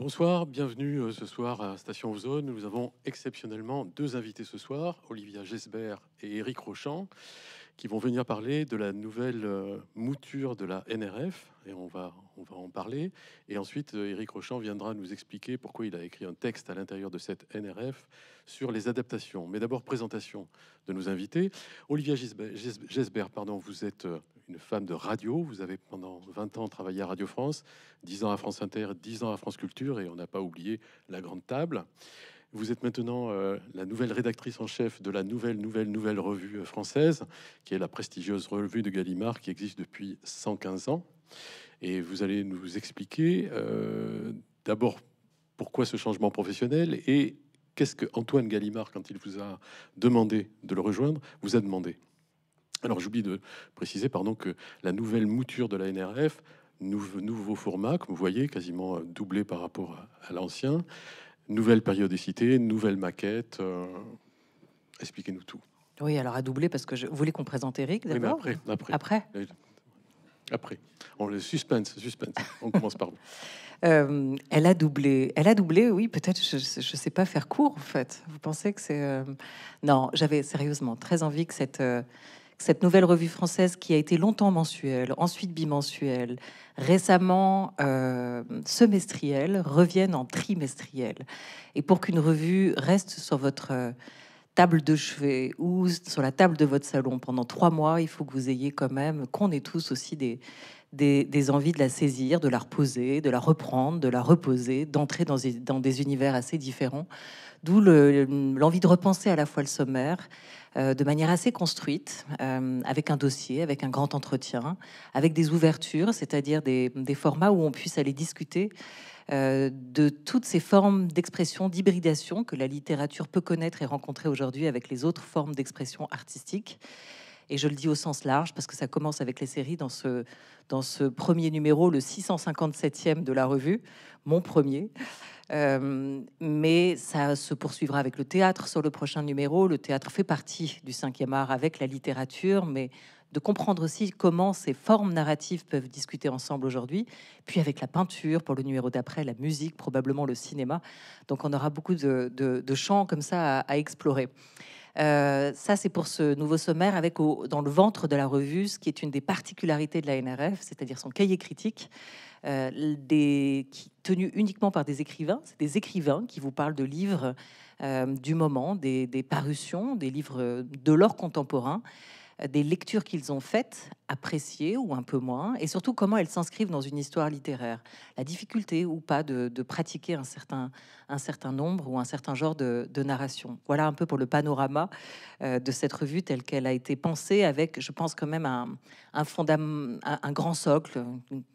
Bonsoir, bienvenue euh, ce soir à Station Ozone. Nous avons exceptionnellement deux invités ce soir, Olivia Gesbert et Eric Rochant, qui vont venir parler de la nouvelle euh, mouture de la NRF, et on va, on va en parler. Et ensuite, euh, Éric Rochant viendra nous expliquer pourquoi il a écrit un texte à l'intérieur de cette NRF sur les adaptations. Mais d'abord, présentation de nos invités. Olivia Gesbert, pardon, vous êtes euh, une femme de radio. Vous avez pendant 20 ans travaillé à Radio France, 10 ans à France Inter, 10 ans à France Culture, et on n'a pas oublié la grande table. Vous êtes maintenant euh, la nouvelle rédactrice en chef de la nouvelle, nouvelle, nouvelle revue euh, française, qui est la prestigieuse revue de Gallimard, qui existe depuis 115 ans. Et vous allez nous expliquer euh, d'abord pourquoi ce changement professionnel et qu'est-ce que Antoine Gallimard, quand il vous a demandé de le rejoindre, vous a demandé. Alors j'oublie de préciser, pardon, que la nouvelle mouture de la NRF, nouveau, nouveau format, comme vous voyez, quasiment doublé par rapport à l'ancien, nouvelle périodicité, nouvelle maquette. Euh, expliquez-nous tout. Oui, alors à doubler, parce que je voulais qu'on présente Eric d'abord. après, après. Après. Après. On le suspense, suspense. On commence par vous. Euh, elle a doublé. Elle a doublé, oui, peut-être, je ne sais pas faire court, en fait. Vous pensez que c'est... Euh, non, j'avais sérieusement très envie que cette, cette nouvelle revue française qui a été longtemps mensuelle, ensuite bimensuelle, récemment euh, semestrielle, revienne en trimestrielle. Et pour qu'une revue reste sur votre euh, table de chevet ou sur la table de votre salon pendant trois mois, il faut que vous ayez quand même, qu'on ait tous aussi des, envies de la saisir, de la reposer, de la reprendre, de la reposer, d'entrer dans, des univers assez différents. D'où l'envie de repenser à la fois le sommaire, euh, de manière assez construite, euh, avec un dossier, avec un grand entretien, avec des ouvertures, c'est-à-dire des, formats où on puisse aller discuter euh, de toutes ces formes d'expression, d'hybridation que la littérature peut connaître et rencontrer aujourd'hui avec les autres formes d'expression artistique. Et je le dis au sens large parce que ça commence avec les séries dans ce, dans ce premier numéro, le 657e de la revue, mon premier. Euh, mais ça se poursuivra avec le théâtre sur le prochain numéro. Le théâtre fait partie du cinquième art avec la littérature, mais de comprendre aussi comment ces formes narratives peuvent discuter ensemble aujourd'hui, puis avec la peinture pour le numéro d'après, la musique, probablement le cinéma. Donc on aura beaucoup de, champs comme ça à, explorer. Euh, ça, c'est pour ce nouveau sommaire avec dans le ventre de la revue, ce qui est une des particularités de la NRF, c'est-à-dire son cahier critique. Euh, tenus uniquement par des écrivains. C'est des écrivains qui vous parlent de livres euh, du moment, des, des, parutions, des livres de leur contemporain des lectures qu'ils ont faites, appréciées ou un peu moins, et surtout comment elles s'inscrivent dans une histoire littéraire. La difficulté ou pas de, pratiquer un certain, un certain nombre ou un certain genre de, narration. Voilà un peu pour le panorama euh, de cette revue telle qu'elle a été pensée, avec, je pense, quand même un, un, un, grand socle,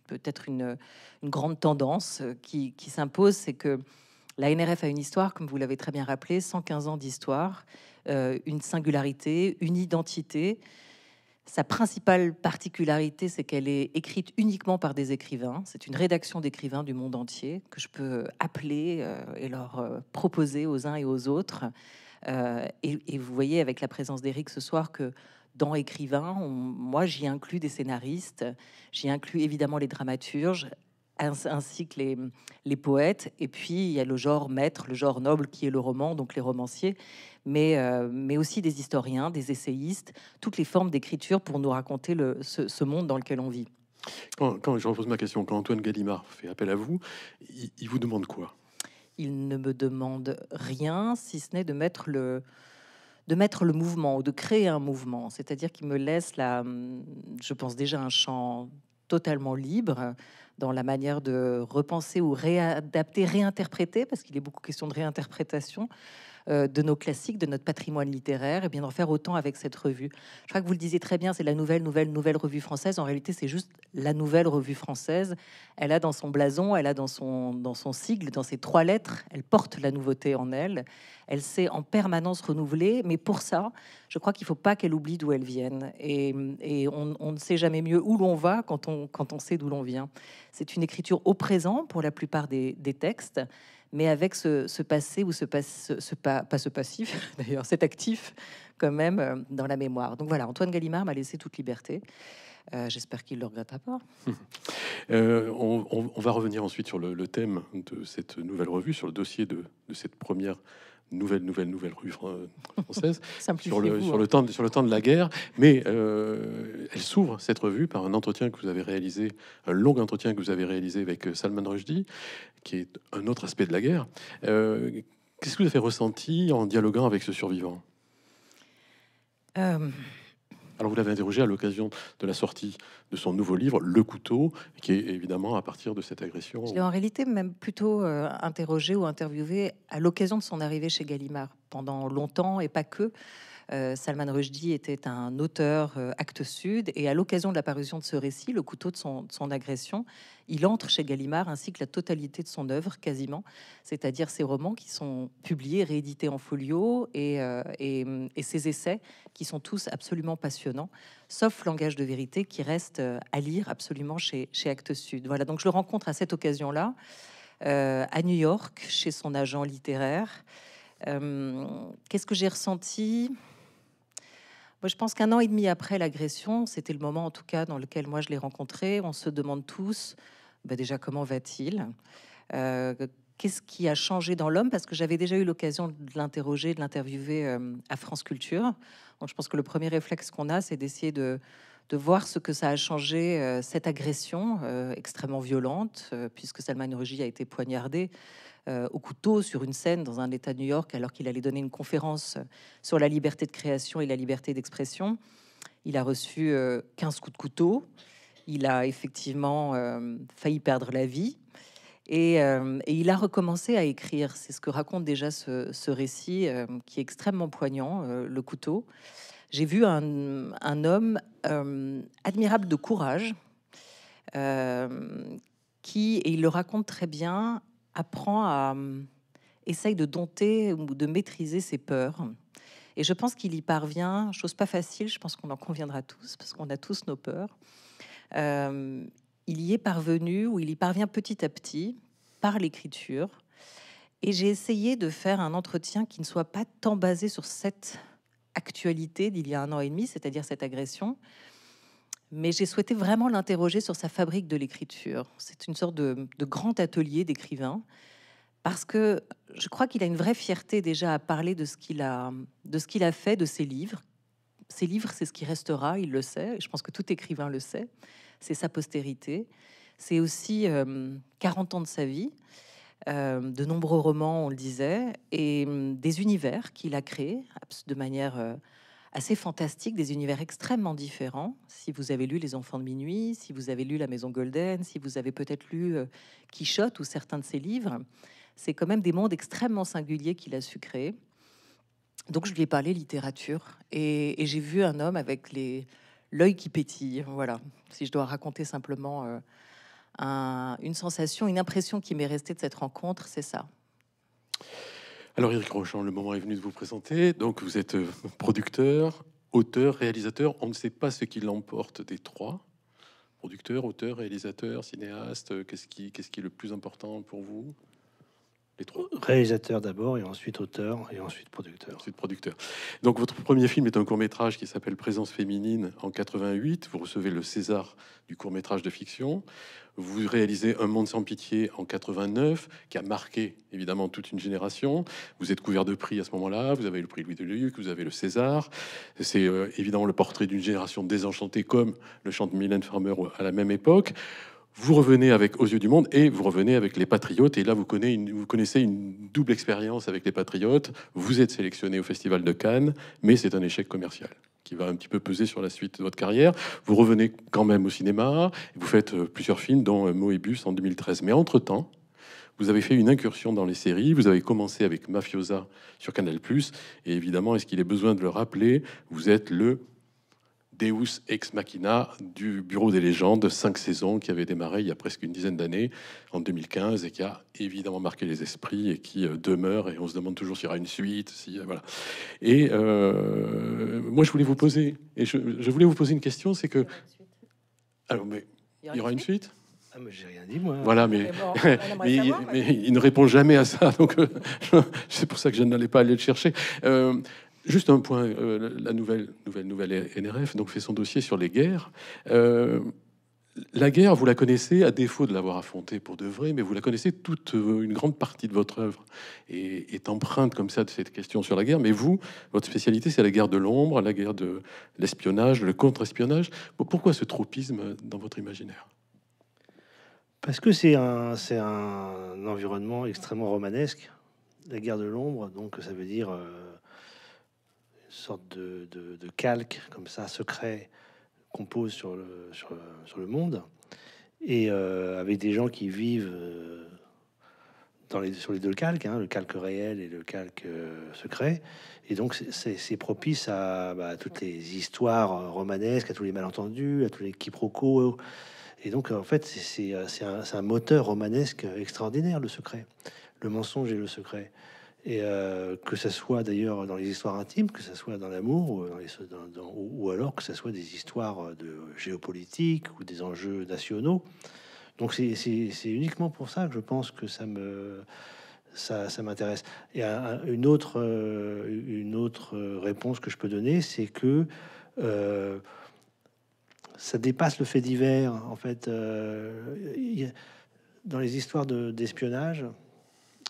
peut-être une, une, grande tendance qui, qui s'impose, c'est que la NRF a une histoire, comme vous l'avez très bien rappelé, 115 ans d'histoire, euh, une singularité, une identité. Sa principale particularité, c'est qu'elle est écrite uniquement par des écrivains. C'est une rédaction d'écrivains du monde entier que je peux appeler euh, et leur euh, proposer aux uns et aux autres. et, vous voyez avec la présence d'Éric ce soir que dans écrivains, moi j'y inclus des scénaristes, j'y inclus évidemment les dramaturges, ainsi que les, les, poètes. Et puis, il y a le genre maître, le genre noble qui est le roman, donc les romanciers, mais, euh, mais aussi des historiens, des essayistes, toutes les formes d'écriture pour nous raconter le, ce, monde dans lequel on vit. Quand, je repose ma question, quand Antoine Gallimard fait appel à vous, il, vous demande quoi? Il ne me demande rien, si ce n'est de mettre le, de mettre le mouvement ou de créer un mouvement. C'est-à-dire qu'il me laisse là, je pense déjà un champ totalement libre dans la manière de repenser ou réadapter, réinterpréter, parce qu'il est beaucoup question de réinterprétation, de nos classiques, de notre patrimoine littéraire, et bien d'en faire autant avec cette revue. Je crois que vous le disiez très bien, c'est la nouvelle, nouvelle, nouvelle revue française. En réalité, c'est juste la nouvelle revue française. Elle a dans son blason, elle a dans son, dans son sigle, dans ses trois lettres, elle porte la nouveauté en elle. Elle s'est en permanence renouvelée, mais pour ça, je crois qu'il ne faut pas qu'elle oublie d'où elle vienne. Et, on, ne sait jamais mieux où l'on va quand on, quand on sait d'où l'on vient. C'est une écriture au présent pour la plupart des textes mais avec ce, passé ou ce, ce, pas, ce passif, d'ailleurs, cet actif quand même euh, dans la mémoire. Donc voilà, Antoine Gallimard m'a laissé toute liberté. J'espère qu'il ne le regrettera pas. on, va revenir ensuite sur le, thème de cette nouvelle revue, sur le dossier de, de cette première nouvelle, nouvelle, nouvelle rue française sur, le, sur, le temps, sur le temps de la guerre. Mais euh, elle s'ouvre, cette revue, par un entretien que vous avez réalisé, un long entretien que vous avez réalisé avec euh, Salman Rushdie, qui est un autre aspect de la guerre. Euh, qu'est-ce que vous avez ressenti en dialoguant avec ce survivant? Alors vous l'avez interrogé à l'occasion de la sortie de son nouveau livre, Le couteau, qui est évidemment à partir de cette agression. Je l'ai en réalité même plutôt euh, interrogé ou interviewé à l'occasion de son arrivée chez Gallimard, pendant longtemps et pas que. Euh, Salman Rushdie était un auteur euh, acte sud et à l'occasion de l'apparition de ce récit, le couteau de son, agression, il entre chez Gallimard ainsi que la totalité de son œuvre quasiment, c'est-à-dire ses romans qui sont publiés, réédités en folio et, euh, ses essais qui sont tous absolument passionnants, sauf Langage de vérité qui reste à lire absolument chez, chez Actes Sud. Voilà, donc je le rencontre à cette occasion-là. à New York, chez son agent littéraire. Qu'est-ce que j'ai ressenti? Je pense qu'un an et demi après l'agression, c'était le moment en tout cas dans lequel moi je l'ai rencontré. On se demande tous, bah, déjà comment va-t-il? Euh, Qu'est-ce qui a changé dans l'homme? Parce que j'avais déjà eu l'occasion de l'interroger, de l'interviewer euh, à France Culture. Donc je pense que le premier réflexe qu'on a, c'est d'essayer de, de voir ce que ça a changé, euh, cette agression extrêmement violente, puisque Salman Rushdie a été poignardé euh, au couteau sur une scène dans un État de New York alors qu'il allait donner une conférence sur la liberté de création et la liberté d'expression. Il a reçu 15 euh, coups de couteau. Il a effectivement euh, failli perdre la vie. Et, il a recommencé à écrire. C'est ce que raconte déjà ce, récit qui est extrêmement poignant, le couteau. J'ai vu un, homme admirable de courage qui, et il le raconte très bien, apprend à hum, essaye de dompter ou de maîtriser ses peurs. Et je pense qu'il y parvient, chose pas facile, je pense qu'on en conviendra tous, parce qu'on a tous nos peurs. Euh, il y est parvenu, ou il y parvient petit à petit, par l'écriture. Et j'ai essayé de faire un entretien qui ne soit pas tant basé sur cette actualité d'il y a un an et demi, c'est-à-dire cette agression, mais j'ai souhaité vraiment l'interroger sur sa fabrique de l'écriture. C'est une sorte de, grand atelier d'écrivain, parce que je crois qu'il a une vraie fierté déjà à parler de ce qu'il a, de ce qu'il a fait, de ses livres. Ses livres, c'est ce qui restera, il le sait, je pense que tout écrivain le sait. C'est sa postérité. C'est aussi 40 euh, ans de sa vie, de nombreux romans, on le disait, et hum, des univers qu'il a créés de manière euh, assez fantastique, des univers extrêmement différents. Si vous avez lu Les Enfants de minuit, si vous avez lu La Maison Golden, si vous avez peut-être lu euh, Quichotte ou certains de ses livres, c'est quand même des mondes extrêmement singuliers qu'il a su créer. Donc je lui ai parlé littérature et, j'ai vu un homme avec l'œil qui pétille. Voilà, si je dois raconter simplement euh, une sensation, une impression qui m'est restée de cette rencontre, c'est ça. Alors Eric Rochon, le moment est venu de vous présenter. Donc vous êtes euh, producteur, auteur, réalisateur. On ne sait pas ce qui l'emporte des trois. Producteur, auteur, réalisateur, cinéaste. Euh, qu'est-ce qui, qu'est-ce qui est le plus important pour vous? Les trois. Réalisateur d'abord et ensuite auteur et ensuite producteur. Ensuite producteur. Donc votre premier film est un court métrage qui s'appelle Présence féminine en 88. Vous recevez le César du court métrage de fiction. Vous réalisez Un monde sans pitié en 89, qui a marqué évidemment toute une génération. Vous êtes couvert de prix à ce moment-là. Vous avez le prix Louis de Luc, vous avez le César. C'est euh, évidemment le portrait d'une génération désenchantée, comme le chant de Mylène Farmer à la même époque. Vous revenez avec Aux yeux du monde et vous revenez avec les Patriotes. Et là, vous connaissez une, double expérience avec les Patriotes. Vous êtes sélectionné au Festival de Cannes, mais c'est un échec commercial qui va un petit peu peser sur la suite de votre carrière. Vous revenez quand même au cinéma. Vous faites euh, plusieurs films, dont euh, Moebius en 2013. Mais entre-temps, vous avez fait une incursion dans les séries. Vous avez commencé avec Mafiosa sur Canal+. Et évidemment, est-ce qu'il est besoin de le rappeler? Vous êtes le Deus ex machina du Bureau des légendes, cinq saisons qui avait démarré il y a presque une dizaine d'années, en 2015, et qui a évidemment marqué les esprits et qui euh, demeure. Et on se demande toujours s'il y aura une suite. Si, euh, voilà. Et euh, moi, je voulais vous poser, et je, voulais vous poser une question, c'est que. Alors, mais il y aura, une suite, ah, mais j'ai rien dit, moi. Voilà, mais, mais, il, ne répond jamais à ça. Donc, c'est pour ça que je n'allais pas aller le chercher. Juste un point, euh, la nouvelle, nouvelle, nouvelle NRF donc fait son dossier sur les guerres. Euh, la guerre, vous la connaissez à défaut de l'avoir affrontée pour de vrai, mais vous la connaissez toute euh, une grande partie de votre œuvre est empreinte comme ça de cette question sur la guerre. Mais vous, votre spécialité, c'est la guerre de l'ombre, la guerre de l'espionnage, le contre-espionnage. Pourquoi ce tropisme dans votre imaginaire? Parce que c'est un environnement extrêmement romanesque, la guerre de l'ombre. Donc ça veut dire sorte de, calque comme ça, secret, qu'on pose sur le, sur, le monde, et euh, avec des gens qui vivent euh, dans les, sur les deux calques, hein, le calque réel et le calque euh, secret. Et donc c'est propice bah, à, toutes les histoires romanesques, à tous les malentendus, à tous les quiproquos. Et donc en fait c'est un, un moteur romanesque extraordinaire, le secret, le mensonge et le secret. Et euh, que ce soit d'ailleurs dans les histoires intimes, que ce soit dans l'amour, ou, alors que ce soit des histoires de géopolitique ou des enjeux nationaux. Donc c'est uniquement pour ça que je pense que ça me ça, ça m'intéresse. Et une autre euh, une autre réponse que je peux donner, c'est que euh, ça dépasse le fait divers. En fait, dans les histoires d'espionnage. Euh,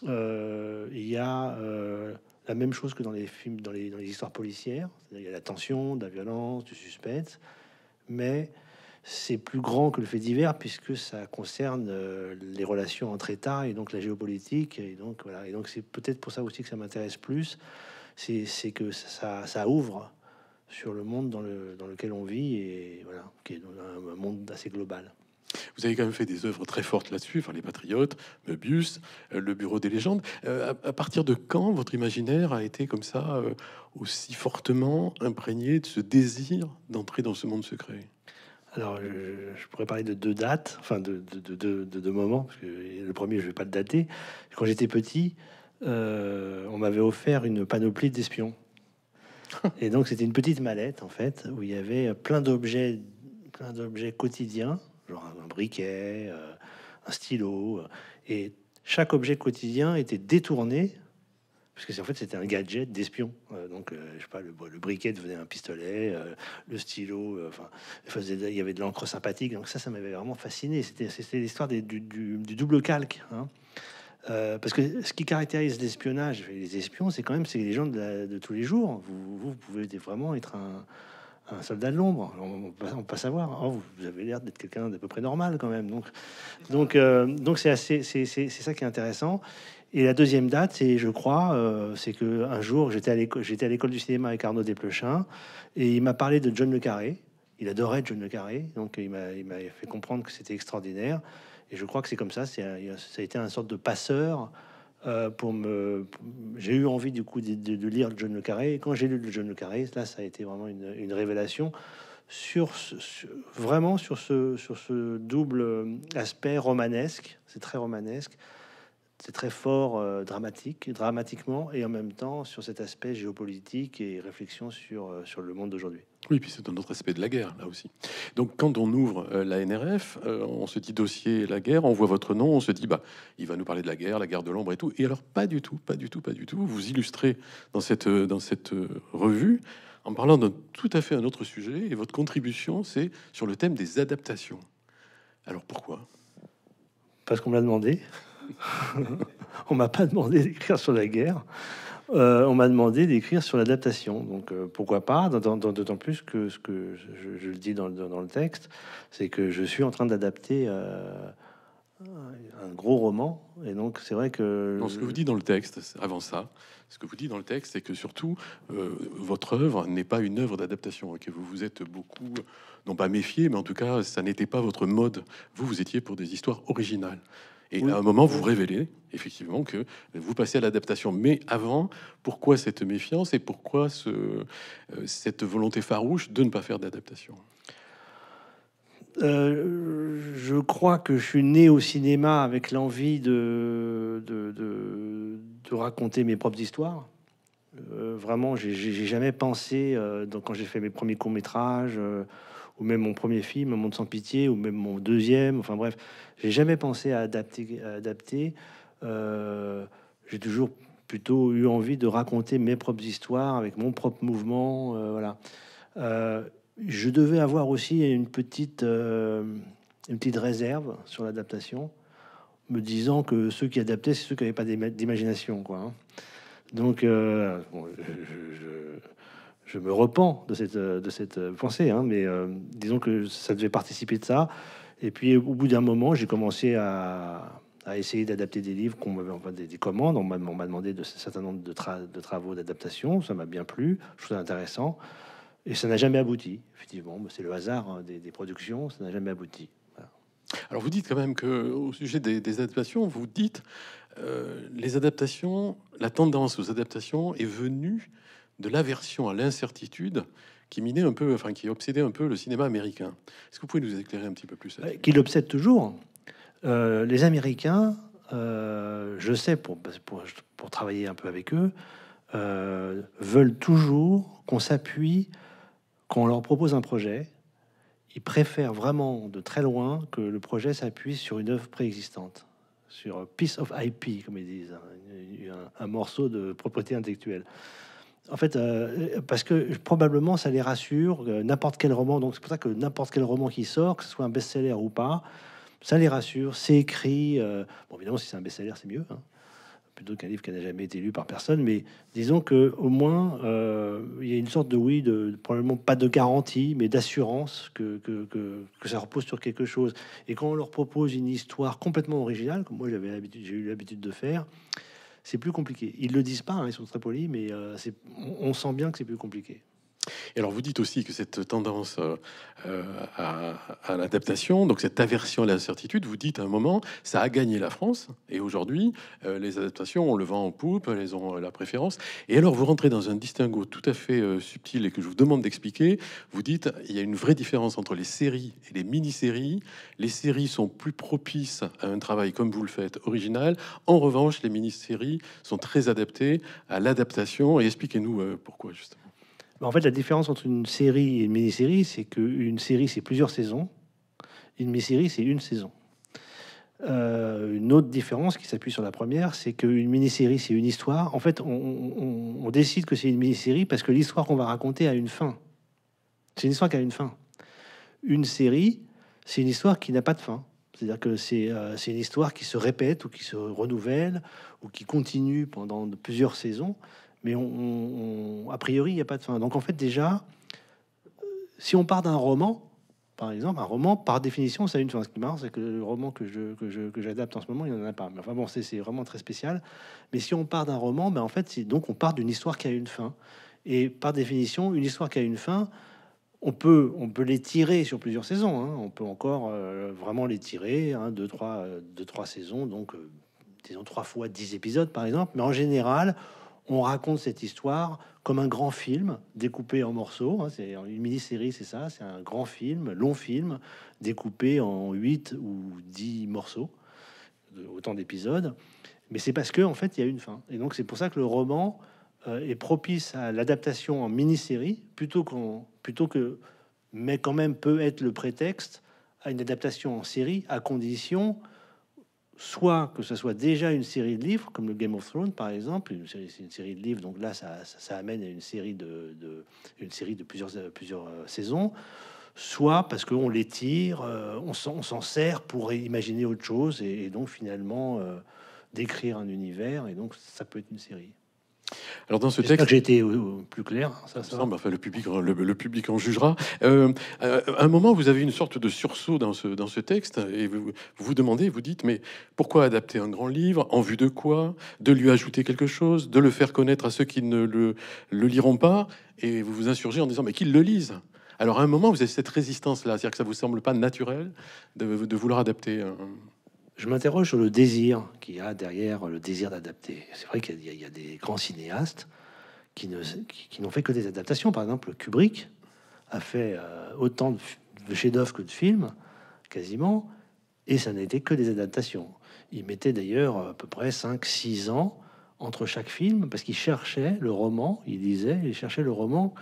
il y a euh, la même chose que dans les films, dans les, histoires policières. Il y a la tension, de la violence, du suspense, mais c'est plus grand que le fait divers puisque ça concerne euh, les relations entre États et donc la géopolitique. Et donc voilà. Et donc c'est peut-être pour ça aussi que ça m'intéresse plus. C'est que ça, ouvre sur le monde dans lequel on vit et voilà, qui est un monde assez global. Vous avez quand même fait des œuvres très fortes là-dessus, enfin les Patriotes, Möbius, euh, le Bureau des légendes. Euh, à, partir de quand votre imaginaire a été comme ça euh, aussi fortement imprégné de ce désir d'entrer dans ce monde secret? Alors, je, pourrais parler de deux dates, enfin de deux moments, parce que le premier, je vais pas le dater. Quand j'étais petit, on m'avait offert une panoplie d'espions. Et donc, c'était une petite mallette, en fait, où il y avait plein d'objets, plein d'objets quotidiens, genre un briquet, euh, un stylo, euh, et chaque objet quotidien était détourné parce que en fait c'était un gadget d'espion. Euh, donc je sais pas, le, briquet devenait un pistolet, le stylo, enfin il y avait de l'encre sympathique. Donc ça, ça m'avait vraiment fasciné. C'était l'histoire du, du, double calque. Hein. parce que ce qui caractérise l'espionnage les espions, c'est quand même c'est les gens de, tous les jours. Vous, vous pouvez vraiment être un, un soldat de l'ombre. On, on, peut pas savoir. Oh, vous avez l'air d'être quelqu'un d'à peu près normal quand même. Donc, donc, euh, donc c'est assez, c'est ça qui est intéressant. Et la deuxième date, c'est, je crois, euh, c'est que un jour j'étais à l'école, du cinéma avec Arnaud Desplechin, et il m'a parlé de John le Carré. Il adorait John le Carré, donc il m'a, fait comprendre que c'était extraordinaire. Et je crois que c'est comme ça. Ça a été un sorte de passeur euh, pour me, j'ai eu envie du coup de, lire John le Carré. Et quand j'ai lu John le Carré, là, ça a été vraiment une, révélation sur, vraiment sur ce, sur ce double aspect romanesque. C'est très romanesque, c'est très fort euh, dramatique, dramatiquement, et en même temps sur cet aspect géopolitique et réflexion sur, euh, sur le monde d'aujourd'hui. Oui, puis c'est un autre aspect de la guerre, là aussi. Donc, quand on ouvre euh, la NRF, on se dit dossier la guerre, on voit votre nom, on se dit, bah, il va nous parler de la guerre, la guerre de l'ombre et tout. Et alors, pas du tout, pas du tout, pas du tout. Vous illustrez dans cette, dans cette revue en parlant d'un tout à fait un autre sujet, et votre contribution, c'est sur le thème des adaptations. Alors, pourquoi? Parce qu'on me l'a demandé. on m'a pas demandé d'écrire sur la guerre. Euh, on m'a demandé d'écrire sur l'adaptation. Donc euh, pourquoi pas D'autant plus que ce que je, le dis dans, le texte, c'est que je suis en train d'adapter euh, un gros roman. Et donc c'est vrai que... ce que vous dites dans le texte, avant ça, ce que vous dites dans le texte, c'est que surtout, votre œuvre n'est pas une œuvre d'adaptation, et que vous vous êtes beaucoup, non pas méfié, mais en tout cas, ça n'était pas votre mode. Vous, vous étiez pour des histoires originales. Et à un moment, vous révélez effectivement que vous passez à l'adaptation. Mais avant, pourquoi cette méfiance et pourquoi ce, euh, cette volonté farouche de ne pas faire d'adaptation? Euh, je crois que je suis né au cinéma avec l'envie de de, de, raconter mes propres histoires. Euh, vraiment, j'ai jamais pensé, donc quand j'ai fait mes premiers courts métrages, ou même mon premier film, Monde sans pitié, ou même mon deuxième. Enfin bref, j'ai jamais pensé à adapter. Euh, j'ai toujours plutôt eu envie de raconter mes propres histoires avec mon propre mouvement. voilà. je devais avoir aussi une petite, une petite réserve sur l'adaptation, me disant que ceux qui adaptaient, c'est ceux qui n'avaient pas d'imagination. Quoi, hein. Donc, je, me repens de cette, de cette pensée, hein, mais disons que ça devait participer de ça. Et puis, au bout d'un moment, j'ai commencé à, à essayer d'adapter des livres qu'on m'avait enfin, des, des, commandes. On m'a demandé de, un certain nombre de, travaux d'adaptation. Ça m'a bien plu. Je trouve ça intéressant. Et ça n'a jamais abouti. Effectivement, c'est le hasard hein, des, productions. Ça n'a jamais abouti. Alors, vous dites quand même que au sujet des, des adaptations, vous dites euh, les adaptations, la tendance aux adaptations est venue de l'aversion à l'incertitude qui minait un peu, enfin qui obsédait un peu le cinéma américain. Est-ce que vous pouvez nous éclairer un petit peu plus Qui l'obsède toujours. Euh, les Américains, euh, je sais pour, pour, pour, travailler un peu avec eux, euh, veulent toujours qu'on s'appuie, qu'on leur propose un projet. Ils préfèrent vraiment de très loin que le projet s'appuie sur une œuvre préexistante, sur piece of IP, comme ils disent, un, un morceau de propriété intellectuelle. En fait, euh, parce que probablement ça les rassure, euh, n'importe quel roman, donc c'est pour ça que n'importe quel roman qui sort, que ce soit un best-seller ou pas, ça les rassure, c'est écrit. Euh, bon, évidemment, si c'est un best-seller, c'est mieux, hein, plutôt qu'un livre qui n'a jamais été lu par personne, mais disons que au moins, il y a une sorte de, oui, de probablement pas de garantie, mais d'assurance que, ça repose sur quelque chose. Et quand on leur propose une histoire complètement originale, comme moi j'avais j'ai eu l'habitude de faire, c'est plus compliqué. Ils le disent pas, hein, ils sont très polis, mais euh, on sent bien que c'est plus compliqué. Et alors, vous dites aussi que cette tendance euh, euh, à, l'adaptation, donc cette aversion à l'incertitude, vous dites à un moment, ça a gagné la France. Et aujourd'hui, euh, les adaptations, on le vend en poupe, elles ont la préférence. Et alors, vous rentrez dans un distinguo tout à fait subtil et que je vous demande d'expliquer. Vous dites, il y a une vraie différence entre les séries et les mini-séries. Les séries sont plus propices à un travail comme vous le faites, original. En revanche, les mini-séries sont très adaptées à l'adaptation. Et expliquez-nous pourquoi, justement. En fait, la différence entre une série et une mini-série, c'est qu'une série, c'est plusieurs saisons. Une mini-série, c'est une saison. Euh, une autre différence qui s'appuie sur la première, c'est qu'une mini-série, c'est une histoire. En fait, on, décide que c'est une mini-série parce que l'histoire qu'on va raconter a une fin. C'est une histoire qui a une fin. Une série, c'est une histoire qui n'a pas de fin. C'est-à-dire que c'est euh, une histoire qui se répète ou qui se renouvelle ou qui continue pendant plusieurs saisons mais on, a priori, il n'y a pas de fin. Donc en fait, déjà, si on part d'un roman, par exemple, un roman, par définition, ça a une fin. Ce qui marche, c'est que le roman que je que j'adapte en ce moment, il n'y en a pas. Mais enfin bon, c'est vraiment très spécial. Mais si on part d'un roman, ben en fait, c'est donc on part d'une histoire qui a une fin. Et par définition, une histoire qui a une fin, on peut on peut les tirer sur plusieurs saisons. Hein. On peut encore euh, vraiment les tirer, hein, deux trois deux trois saisons, donc euh, disons trois fois dix épisodes par exemple. Mais en général, on raconte cette histoire comme un grand film découpé en morceaux. Hein, c'est une mini-série, c'est ça, c'est un grand film, long film, découpé en 8 ou 10 morceaux, autant d'épisodes. Mais c'est parce que en fait, il y a une fin. Et donc c'est pour ça que le roman euh, est propice à l'adaptation en mini-série plutôt, qu'en, plutôt que, mais quand même peut être le prétexte à une adaptation en série à condition soit que ce soit déjà une série de livres, comme le Game of Thrones par exemple, une série, une série de livres, donc là ça, ça, amène à une série de, plusieurs euh, saisons, soit parce qu'on les tire, euh, on, s'en, sert pour imaginer autre chose et, donc finalement euh, décrire un univers, et donc ça peut être une série. Alors dans ce texte, j'ai été plus clair. Ça, ça. Enfin, le public, le, public en jugera. Euh, à un moment, vous avez une sorte de sursaut dans ce dans ce texte et vous vous, demandez, vous dites, mais pourquoi adapter un grand livre En vue de quoi? De lui ajouter quelque chose? De le faire connaître à ceux qui ne le, le liront pas? Et vous vous insurgez en disant, mais qu'ils le lisent. Alors à un moment, vous avez cette résistance là, c'est-à-dire que ça vous semble pas naturel de, de vouloir adapter. Un je m'interroge sur le désir qu'il y a derrière le désir d'adapter. C'est vrai qu'il y, a des grands cinéastes qui, n'ont fait que des adaptations. Par exemple, Kubrick a fait euh, autant de chefs-d'œuvre que de films, quasiment, et ça été que des adaptations. Il mettait d'ailleurs à peu près 5-6 ans entre chaque film parce qu'il cherchait le roman, il disait, il cherchait le roman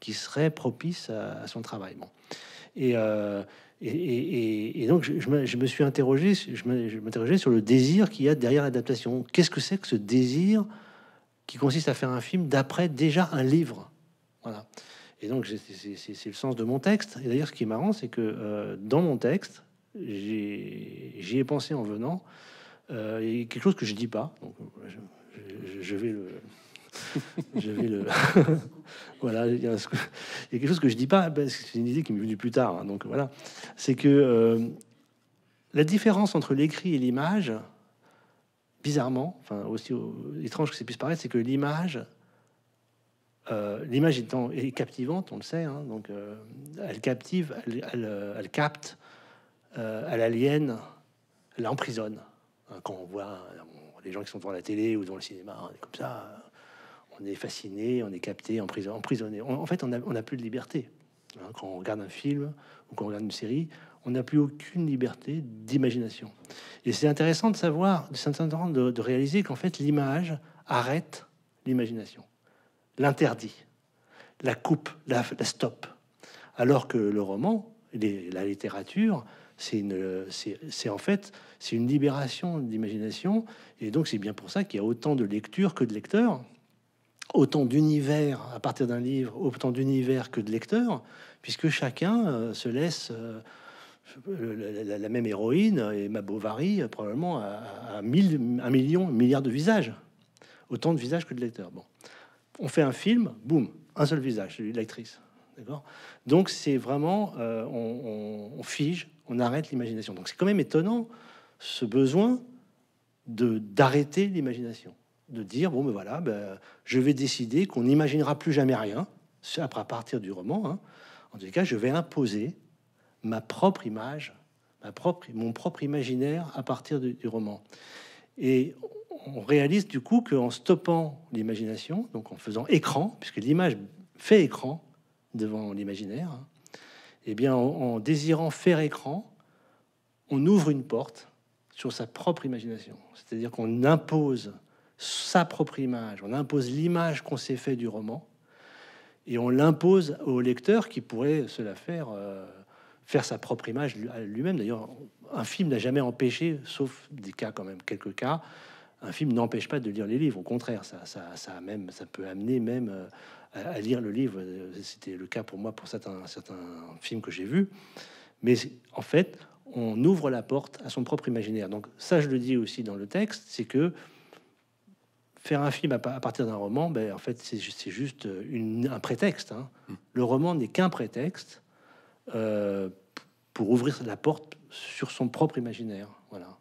qui serait propice à, son travail. Bon. Et, euh, et, donc, je, me, suis interrogé, je m'interrogeais sur le désir qu'il y a derrière l'adaptation. Qu'est-ce que c'est que ce désir qui consiste à faire un film d'après déjà un livre? Voilà. Et donc, c'est le sens de mon texte. Et d'ailleurs, ce qui est marrant, c'est que euh, dans mon texte, j'y ai, pensé en venant. Euh, a quelque chose que je dis pas. Donc, je vais le. voilà, il y, a, quelque chose que je dis pas, parce que c'est une idée qui m'est venue plus tard. Hein, donc voilà, c'est que euh, la différence entre l'écrit et l'image, bizarrement, enfin aussi étrange que ça puisse paraître, c'est que l'image, euh, l'image étant est captivante, on le sait, hein, donc euh, elle captive, elle, elle, capte, elle aliène, elle emprisonne. Hein, quand on voit les gens qui sont devant la télé ou devant le cinéma, comme ça, on est fasciné, on est capté, emprisonné. en fait, on n'a plus de liberté. Hein, quand on regarde un film ou quand on regarde une série, on n'a plus aucune liberté d'imagination. Et c'est intéressant de savoir, de, de réaliser qu'en fait, l'image arrête l'imagination, l'interdit, la coupe, la, la stop. Alors que le roman, la littérature, c'est en fait c'est une libération d'imagination et donc c'est bien pour ça qu'il y a autant de lectures que de lecteurs autant d'univers à partir d'un livre autant d'univers que de lecteurs puisque chacun euh, se laisse euh, la, même héroïne et ma Bovary probablement à, un million un milliard de visages. Autant de visages que de lecteurs. Bon. On fait un film boum un seul visage celui de l'actrice. Donc c'est vraiment euh, on fige on arrête l'imagination. Donc c'est quand même étonnant ce besoin d'arrêter l'imagination, de dire bon ben voilà, ben, je vais décider qu'on n'imaginera plus jamais rien après à partir du roman. Hein. En tout cas, je vais imposer ma propre image, ma propre, mon propre imaginaire à partir du, roman. Et on réalise du coup qu'en stoppant l'imagination, donc en faisant écran, puisque l'image fait écran devant l'imaginaire, hein, eh bien, en, désirant faire écran, on ouvre une porte sur sa propre imagination. C'est-à-dire qu'on impose sa propre image, on impose l'image qu'on s'est fait du roman, et on l'impose au lecteur qui pourrait se la faire, euh, faire sa propre image lui-même. D'ailleurs, un film n'a jamais empêché, sauf des cas quand même, quelques cas, un film n'empêche pas de lire les livres. Au contraire, ça, ça, ça, même, ça peut amener même euh, à, lire le livre. C'était le cas pour moi pour certains, certains films que j'ai vus. Mais en fait, on ouvre la porte à son propre imaginaire. Donc ça, je le dis aussi dans le texte, c'est que faire un film à, partir d'un roman, ben, en fait, c'est juste une, un prétexte. Hein. Hmm. Le roman n'est qu'un prétexte euh, pour ouvrir la porte sur son propre imaginaire. Voilà.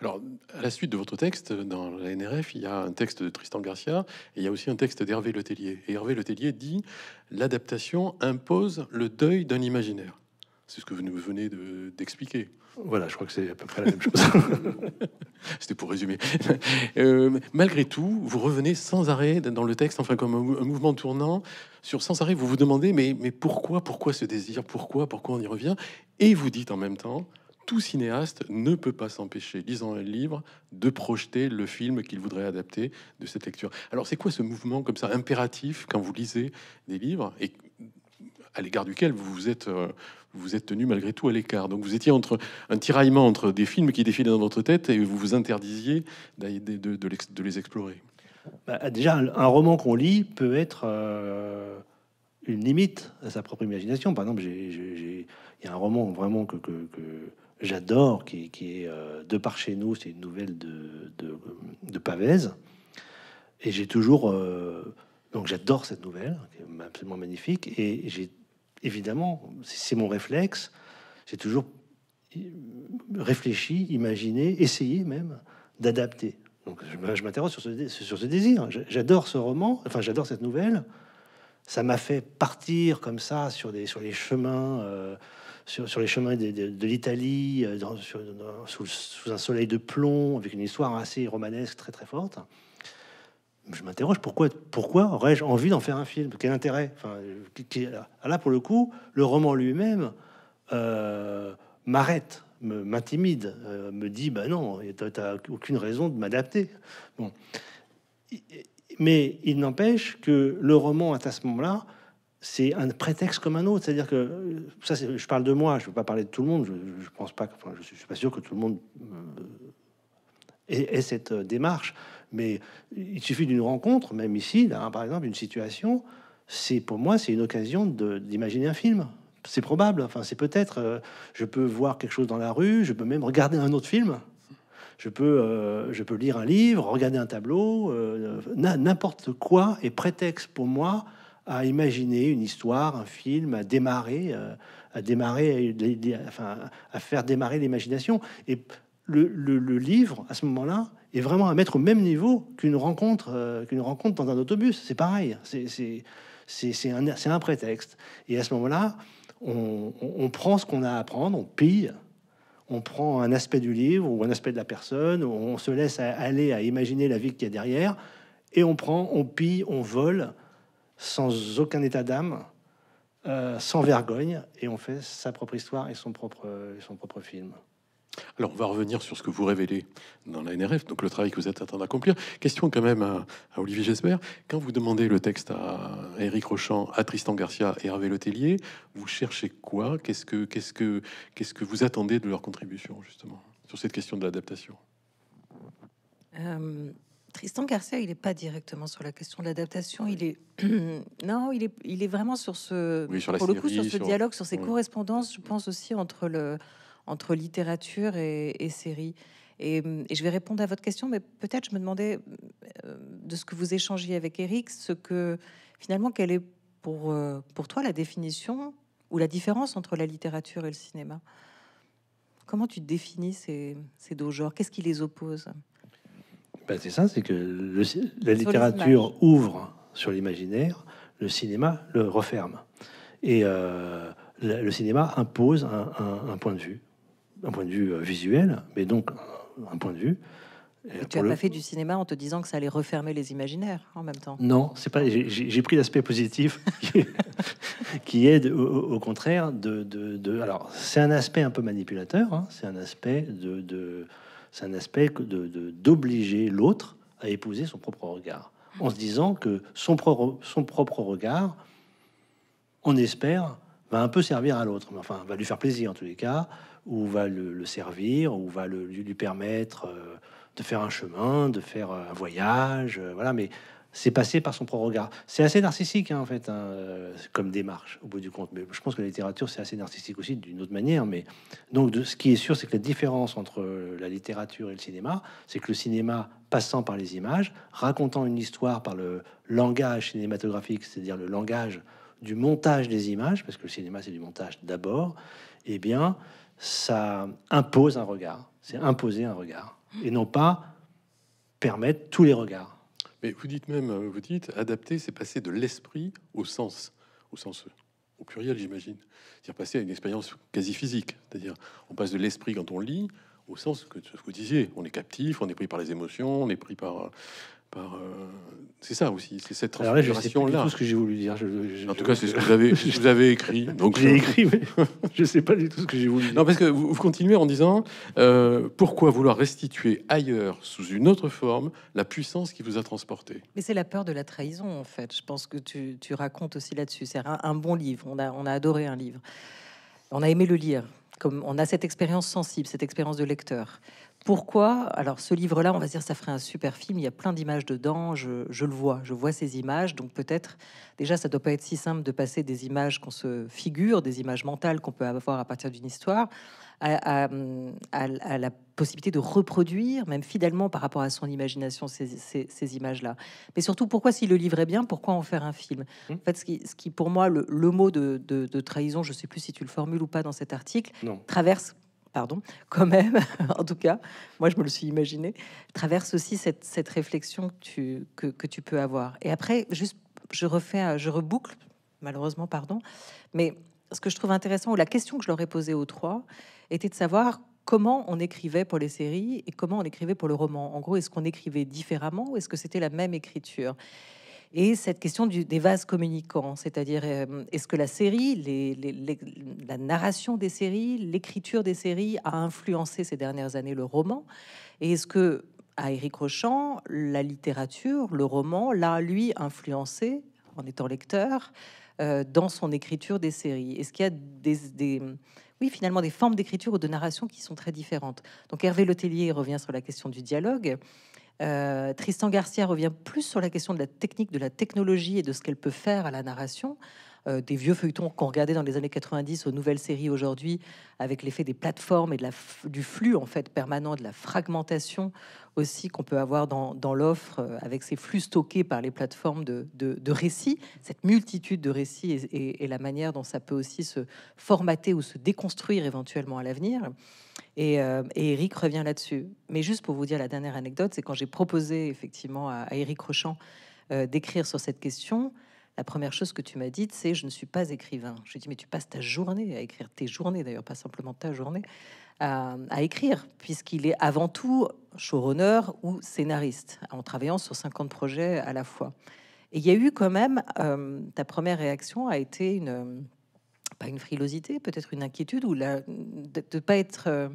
Alors, à la suite de votre texte, dans la NRF, il y a un texte de Tristan Garcia et il y a aussi un texte d'Hervé Letellier. Et Hervé Letellier dit L'adaptation impose le deuil d'un imaginaire. C'est ce que vous nous venez d'expliquer. voilà, je crois que c'est à peu près la même chose. C'était pour résumer. Euh, malgré tout, vous revenez sans arrêt dans le texte, enfin comme un, mouvement tournant, sur sans arrêt, vous vous demandez mais, mais pourquoi, pourquoi ce désir, pourquoi, pourquoi on y revient? Et vous dites en même temps tout cinéaste ne peut pas s'empêcher, lisant un livre, de projeter le film qu'il voudrait adapter de cette lecture. Alors, c'est quoi ce mouvement comme ça impératif quand vous lisez des livres? Et à l'égard duquel vous vous êtes, euh, vous êtes tenu malgré tout à l'écart. Donc vous étiez entre un tiraillement entre des films qui défilaient dans votre tête et vous vous interdisiez de, de, de, les explorer. Bah, déjà, un, roman qu'on lit peut être euh, une limite à sa propre imagination. Par exemple, il y a un roman vraiment que, j'adore, qui, est euh, De par chez nous, c'est une nouvelle de, de, Pavès. Et j'ai toujours. Donc j'adore cette nouvelle, qui est absolument magnifique. Et j'ai évidemment, c'est mon réflexe, j'ai toujours réfléchi, imaginé, essayé même d'adapter. Donc je, m'interroge sur ce, désir. J'adore ce roman, enfin j'adore cette nouvelle. Ça m'a fait partir comme ça sur, les chemins. Euh, sur, les chemins de, l'Italie, euh, sous, un soleil de plomb, avec une histoire assez romanesque très très forte. Je m'interroge pourquoi, aurais-je envie d'en faire un film? Quel intérêt? Enfin, Là, pour le coup, le roman lui-même euh, m'arrête, m'intimide, euh, me dit bah non, tu n'as aucune raison de m'adapter. Bon. Mais il n'empêche que le roman, à ce moment-là, c'est un prétexte comme un autre. C'est-à-dire que ça, je parle de moi, je ne veux pas parler de tout le monde. Je, je pense pas, je suis pas sûr que tout le monde euh, ait, cette euh, démarche. Mais il suffit d'une rencontre, même ici, là, par exemple, une situation, c'est pour moi, c'est une occasion d'imaginer un film. C'est probable, enfin, c'est peut-être, euh, je peux voir quelque chose dans la rue, je peux même regarder un autre film, je peux, euh, je peux lire un livre, regarder un tableau, euh, n'importe quoi est prétexte pour moi à imaginer une histoire, un film, à démarrer, à démarrer, enfin, à faire démarrer l'imagination. Et le, le, livre, à ce moment-là, est vraiment à mettre au même niveau qu'une rencontre, qu'une rencontre dans un autobus. C'est pareil. C'est c'est un, un, prétexte. Et à ce moment-là, on, on, prend ce qu'on a à apprendre, on pille, on prend un aspect du livre ou un aspect de la personne, on se laisse aller à imaginer la vie qu'il y a derrière, et on prend, on pille, on vole sans aucun état d'âme, euh, sans vergogne, et on fait sa propre histoire et son propre, son propre film. Alors, on va revenir sur ce que vous révélez dans la NRF, donc le travail que vous êtes en train d'accomplir. Question quand même à, Olivier Gesbert. Quand vous demandez le texte à Éric Rochant, à Tristan Garcia et Hervé Letellier, vous cherchez quoi? Qu'est-ce que, que vous attendez de leur contribution, justement, sur cette question de l'adaptation? Euh, Tristan Garcia, il n'est pas directement sur la question de l'adaptation. Il est non, il est, il est vraiment sur ce, pour le coup, sur ce dialogue, sur ces correspondances. Je pense aussi entre le entre littérature et, série. Hum, et, je vais répondre à votre question, mais peut-être je me demandais euh, de ce que vous échangiez avec Eric, ce que finalement, quelle est pour, euh, pour toi la définition ou la différence entre la littérature et le cinéma? Comment tu définis ces, ces deux genres? Qu'est-ce qui les oppose? Ben C'est ça, c'est que la littérature ouvre sur l'imaginaire, le cinéma le referme. Et euh, le, cinéma impose un, point de vue, un point de vue euh, visuel, mais donc un point de vue. tu n'as pas fait du cinéma en te disant que ça allait refermer les imaginaires en même temps? Non, c'est pas. J'ai pris l'aspect positif qui est au, contraire de, de, alors c'est un aspect un peu manipulateur. Hein, c'est un aspect de, de c'est un aspect de d'obliger l'autre à épouser son propre regard, en se disant que son propre son propre regard, on espère, va un peu servir à l'autre, enfin va lui faire plaisir en tous les cas ou va le, servir, ou va le, lui permettre euh, de faire un chemin, de faire euh, un voyage, euh, voilà. Mais c'est passé par son propre regard. C'est assez narcissique hein, en fait, hein, comme démarche au bout du compte. Mais je pense que la littérature c'est assez narcissique aussi d'une autre manière. Mais donc, de, ce qui est sûr, c'est que la différence entre la littérature et le cinéma, c'est que le cinéma passant par les images, racontant une histoire par le langage cinématographique, c'est-à-dire le langage du montage des images, parce que le cinéma c'est du montage d'abord, eh bien, ça impose un regard. C'est imposer un regard et non pas permettre tous les regards. Mais vous dites même, euh, vous dites, adapter, c'est passer de l'esprit au sens, au sens au pluriel, j'imagine. C'est-à-dire passer à une expérience quasi physique. C'est-à-dire, on passe de l'esprit quand on lit au sens que, que vous disiez. On est captif, on est pris par les émotions, on est pris par euh, c'est ça aussi, c'est cette transformation là. ce que j'ai voulu dire. en tout cas, c'est ce que vous avez, vous avez écrit. Donc j'ai écrit, mais je sais pas du tout ce que j'ai voulu. Dire. Non, parce que vous, continuez en disant euh, pourquoi vouloir restituer ailleurs, sous une autre forme, la puissance qui vous a transporté? Mais c'est la peur de la trahison, en fait. Je pense que tu, tu racontes aussi là-dessus. C'est un, un, bon livre. On a, on a adoré un livre. On a aimé le lire. Comme on a cette expérience sensible, cette expérience de lecteur. Pourquoi? Alors ce livre-là, on va dire, ça ferait un super film. Il y a plein d'images dedans. Je, le vois, je vois ces images. Donc peut-être, déjà, ça doit pas être si simple de passer des images qu'on se figure, des images mentales qu'on peut avoir à partir d'une histoire, à, la possibilité de reproduire, même fidèlement par rapport à son imagination, ces, images-là. Mais surtout, pourquoi s'il le livrait bien, pourquoi en faire un film? Mmh. En fait, ce qui, ce qui, pour moi, le, mot de, trahison, je sais plus si tu le formules ou pas dans cet article, traverse pardon, quand même, en tout cas, moi je me le suis imaginé, traverse aussi cette, réflexion que tu, que, que, tu peux avoir. Et après, juste, je refais, je reboucle, malheureusement, pardon, mais ce que je trouve intéressant, ou la question que je leur ai posée aux trois, était de savoir comment on écrivait pour les séries et comment on écrivait pour le roman. En gros, est-ce qu'on écrivait différemment ou est-ce que c'était la même écriture? Et cette question des vases communicants, c'est-à-dire euh, est-ce que la série, la narration des séries, l'écriture des séries a influencé ces dernières années le roman? Et est-ce que à Éric Rochant, la littérature, le roman, l'a lui influencé en étant lecteur euh, dans son écriture des séries? Est-ce qu'il y a des oui, finalement, des formes d'écriture ou de narration qui sont très différentes? Donc Hervé Letellier revient sur la question du dialogue. Euh, Tristan Garcia revient plus sur la question de la technique, de la technologie et de ce qu'elle peut faire à la narration. Euh, des vieux feuilletons qu'on regardait dans les années 90 aux nouvelles séries aujourd'hui, avec l'effet des plateformes et de la, du flux en fait permanent, de la fragmentation aussi qu'on peut avoir dans, dans l'offre, euh, avec ces flux stockés par les plateformes de, de, récits, cette multitude de récits et, la manière dont ça peut aussi se formater ou se déconstruire éventuellement à l'avenir. Et, euh, Eric revient là-dessus. Mais juste pour vous dire la dernière anecdote, c'est quand j'ai proposé effectivement à, Eric Rochant d'écrire sur cette question, la première chose que tu m'as dite, c'est je ne suis pas écrivain. Je dis mais tu passes ta journée à écrire tes journées d'ailleurs, pas simplement ta journée à, écrire, puisqu'il est avant tout showrunner ou scénariste, en travaillant sur 50 projets à la fois. Et il y a eu quand même euh, ta première réaction a été une pas une frilosité, peut-être une inquiétude ou la, de ne pas être euh,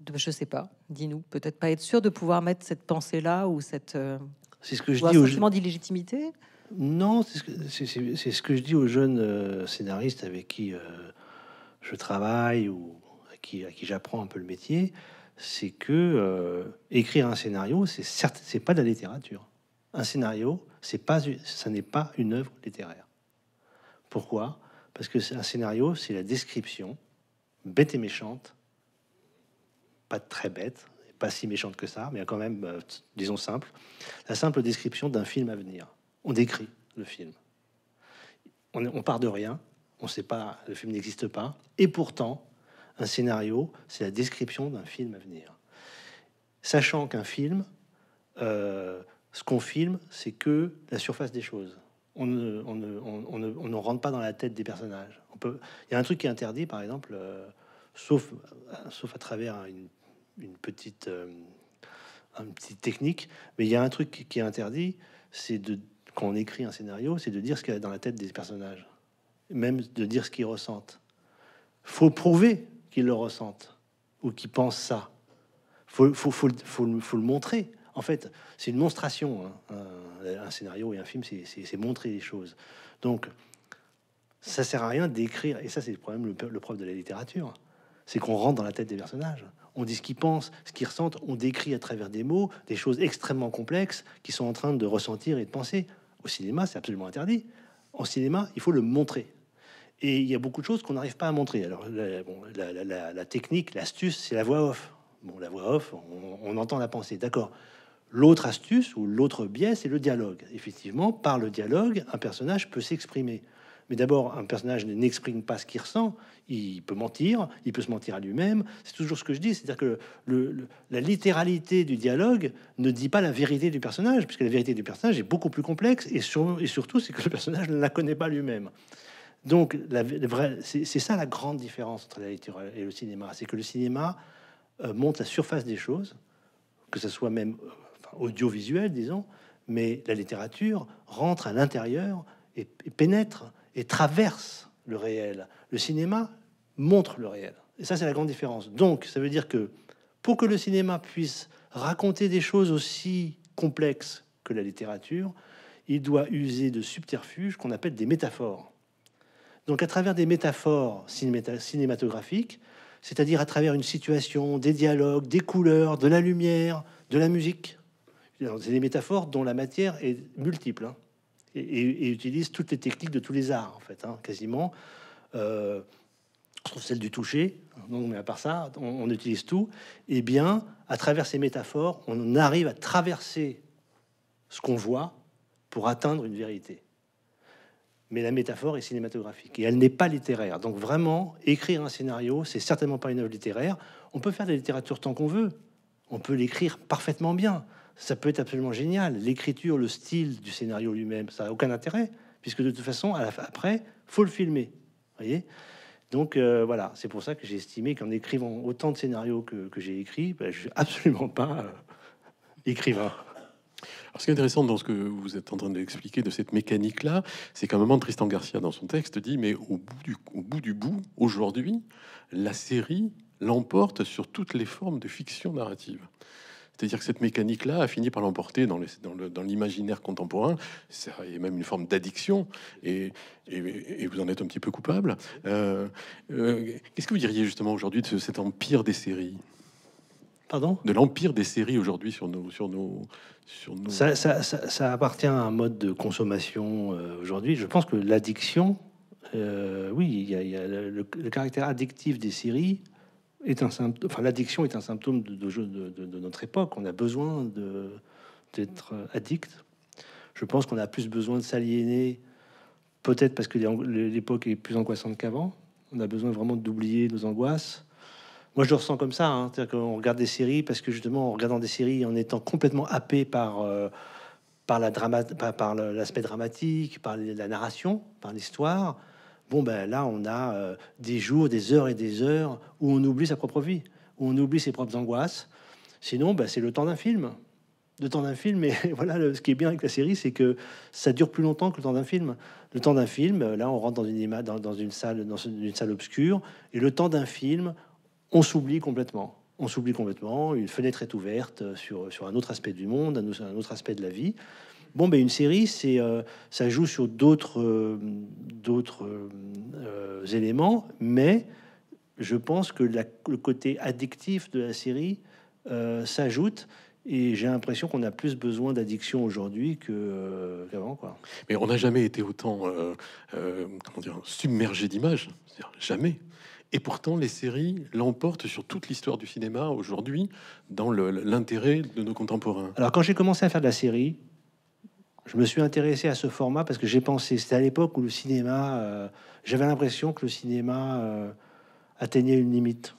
de, je sais pas, dis-nous, peut-être pas être sûr de pouvoir mettre cette pensée là ou cette euh, c'est ce que je dis au sentiment d'illégitimité? Non, c'est ce, que je dis aux jeunes euh, scénaristes avec qui euh, je travaille ou à qui, j'apprends un peu le métier, c'est que euh, écrire un scénario, c'est certes, c'est pas de la littérature. Un scénario, c'est pas, ça n'est pas une œuvre littéraire. Pourquoi? Parce que un scénario, c'est la description bête et méchante, pas très bête, pas si méchante que ça, mais quand même, disons simple, la simple description d'un film à venir on décrit le film. On, part de rien, on ne sait pas, le film n'existe pas, et pourtant, un scénario, c'est la description d'un film à venir. Sachant qu'un film, euh, ce qu'on filme, c'est que la surface des choses. On ne, rentre pas dans la tête des personnages. Il y a un truc qui est interdit, par exemple, euh, sauf, sauf à travers une, petite, euh, une petite technique, mais il y a un truc qui est interdit, c'est de quand on écrit un scénario, c'est de dire ce qu'il y a dans la tête des personnages, même de dire ce qu'ils ressentent. Faut prouver qu'ils le ressentent ou qu'ils pensent ça. Faut, faut, le montrer. En fait, c'est une monstration. Hein. Un, scénario et un film, c'est montrer les choses. Donc, ça sert à rien d'écrire. Et ça, c'est le problème, le, le de la littérature. C'est qu'on rentre dans la tête des personnages on dit ce qu'ils pensent, ce qu'ils ressentent, on décrit à travers des mots des choses extrêmement complexes qu'ils sont en train de ressentir et de penser. Au cinéma, c'est absolument interdit. En cinéma, il faut le montrer. Et il y a beaucoup de choses qu'on n'arrive pas à montrer. Alors, la, technique, l'astuce, c'est la voix off. Bon, la voix off, on, entend la pensée, d'accord. L'autre astuce ou l'autre biais, c'est le dialogue. Effectivement, par le dialogue, un personnage peut s'exprimer. Mais d'abord, un personnage n'exprime pas ce qu'il ressent. Il peut mentir, il peut se mentir à lui-même. C'est toujours ce que je dis, c'est-à-dire que la littéralité du dialogue ne dit pas la vérité du personnage, puisque la vérité du personnage est beaucoup plus complexe, et, surtout, c'est que le personnage ne la connaît pas lui-même. Donc, c'est ça la grande différence entre la littérature et le cinéma, c'est que le cinéma euh, monte la surface des choses, que ce soit même euh, audiovisuel, disons, mais la littérature rentre à l'intérieur et pénètre et traverse le réel. Le cinéma montre le réel. Et ça, c'est la grande différence. Donc, ça veut dire que pour que le cinéma puisse raconter des choses aussi complexes que la littérature, il doit user de subterfuges qu'on appelle des métaphores. Donc, à travers des métaphores cinématographiques, c'est-à-dire à travers une situation, des dialogues, des couleurs, de la lumière, de la musique. C'est des métaphores dont la matière est multiple. Hein et, utilise toutes les techniques de tous les arts, en fait, hein, quasiment. Euh, trouve celle du toucher, donc, mais à part ça, on, utilise tout. Et eh bien, à travers ces métaphores, on arrive à traverser ce qu'on voit pour atteindre une vérité. Mais la métaphore est cinématographique et elle n'est pas littéraire. Donc vraiment, écrire un scénario, c'est certainement pas une œuvre littéraire. On peut faire de la littérature tant qu'on veut. On peut l'écrire parfaitement bien ça peut être absolument génial. L'écriture, le style du scénario lui-même, ça n'a aucun intérêt, puisque de toute façon, à la après, faut le filmer. Voyez? Donc euh, voilà, c'est pour ça que j'ai estimé qu'en écrivant autant de scénarios que, j'ai écrit, ben, je suis absolument pas euh, écrivain. Alors, ce qui est intéressant dans ce que vous êtes en train d'expliquer de cette mécanique-là, c'est qu'à un moment, Tristan Garcia, dans son texte, dit Mais au bout du, au bout, du bout, aujourd'hui, la série l'emporte sur toutes les formes de fiction narrative. C'est-à-dire que cette mécanique-là a fini par l'emporter dans, l'imaginaire contemporain. C'est même une forme d'addiction, et, vous en êtes un petit peu coupable. Euh, euh, qu'est-ce que vous diriez justement aujourd'hui de cet empire des séries? Pardon? De l'empire des séries aujourd'hui sur nos, sur nos, sur nos. ça, ça, ça, ça appartient à un mode de consommation euh, aujourd'hui. Je pense que l'addiction, euh, oui, il y a, il y a le, le caractère addictif des séries est un symptôme. Enfin, l'addiction est un symptôme de, notre époque. On a besoin d'être addict. Je pense qu'on a plus besoin de s'aliéner, peut-être parce que l'époque est plus angoissante qu'avant. On a besoin vraiment d'oublier nos angoisses. Moi, je le ressens comme ça. hein. C'est-à-dire qu'on regarde des séries parce que justement, en regardant des séries, en étant complètement happé par euh, par la drama, par, par l'aspect dramatique, par la narration, par l'histoire. Bon, ben là, on a euh, des jours, des heures et des heures où on oublie sa propre vie, où on oublie ses propres angoisses. Sinon, ben, c'est le temps d'un film. Le temps d'un film, et voilà, ce qui est bien avec la série, c'est que ça dure plus longtemps que le temps d'un film. Le temps d'un film, euh, là, on rentre dans une, dans, une salle, dans une salle obscure, et le temps d'un film, on s'oublie complètement. On s'oublie complètement. Une fenêtre est ouverte sur, sur un autre aspect du monde, un autre aspect de la vie. Bon, ben une série, c'est euh, ça joue sur d'autres euh, d'autres euh, éléments, mais je pense que la- le côté addictif de la série s'ajoute. Et j'ai l'impression qu'on a plus besoin d'addiction aujourd'hui que, qu'avant, quoi. Mais on n'a jamais été autant comment dire, submergé d'images. Jamais. Et pourtant, les séries l'emportent sur toute l'histoire du cinéma aujourd'hui, dans l'intérêt de nos contemporains. Alors, quand j'ai commencé à faire de la série, je me suis intéressé à ce format parce que j'ai pensé, c'était à l'époque où le cinéma, euh, j'avais l'impression que le cinéma euh, atteignait une limite,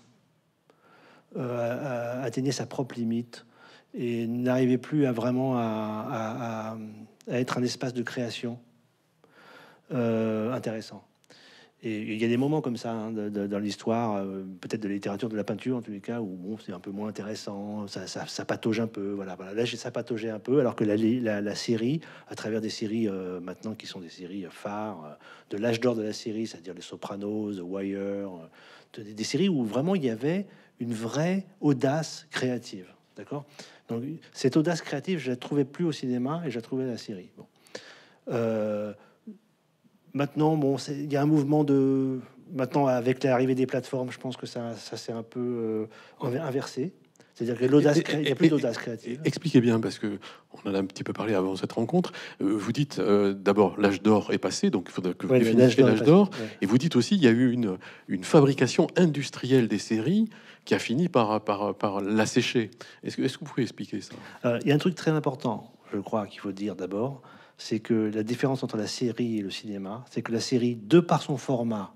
euh, atteignait sa propre limite et n'arrivait plus à vraiment à, être un espace de création intéressant. Et il y a des moments comme ça hein, dans l'histoire, euh, peut-être de la littérature, de la peinture en tous les cas, où bon, c'est un peu moins intéressant, ça, ça, patauge un peu. Voilà, voilà. Là, ça pataugeait un peu, alors que la, série, à travers des séries euh, maintenant qui sont des séries phares, euh, de l'âge d'or de la série, c'est-à-dire les Sopranos, The Wire, de- des, séries où vraiment il y avait une vraie audace créative. D'accord? Donc, cette audace créative, je la trouvais plus au cinéma et je la trouvais à la série. Euh, Maintenant, bon, il y a un mouvement de. Maintenant, avec l'arrivée des plateformes, je pense que ça, ça s'est un peu euh, inversé. C'est-à-dire que l'audace, cré- il y a plus d'audace créative. Expliquez bien, parce que on en a un petit peu parlé avant cette rencontre. Euh, vous dites euh, d'abord l'âge d'or est passé, donc il faudrait que vous Ouais, définissiez l'âge d'or. ouais. Et vous dites aussi il y a eu une, une fabrication industrielle des séries qui a fini par, par, par l'assécher. Est-ce que, vous pouvez expliquer ça? Euh, il y a un truc très important, je crois, qu'il faut dire d'abord, c'est que la différence entre la série et le cinéma, c'est que la série, de par son format,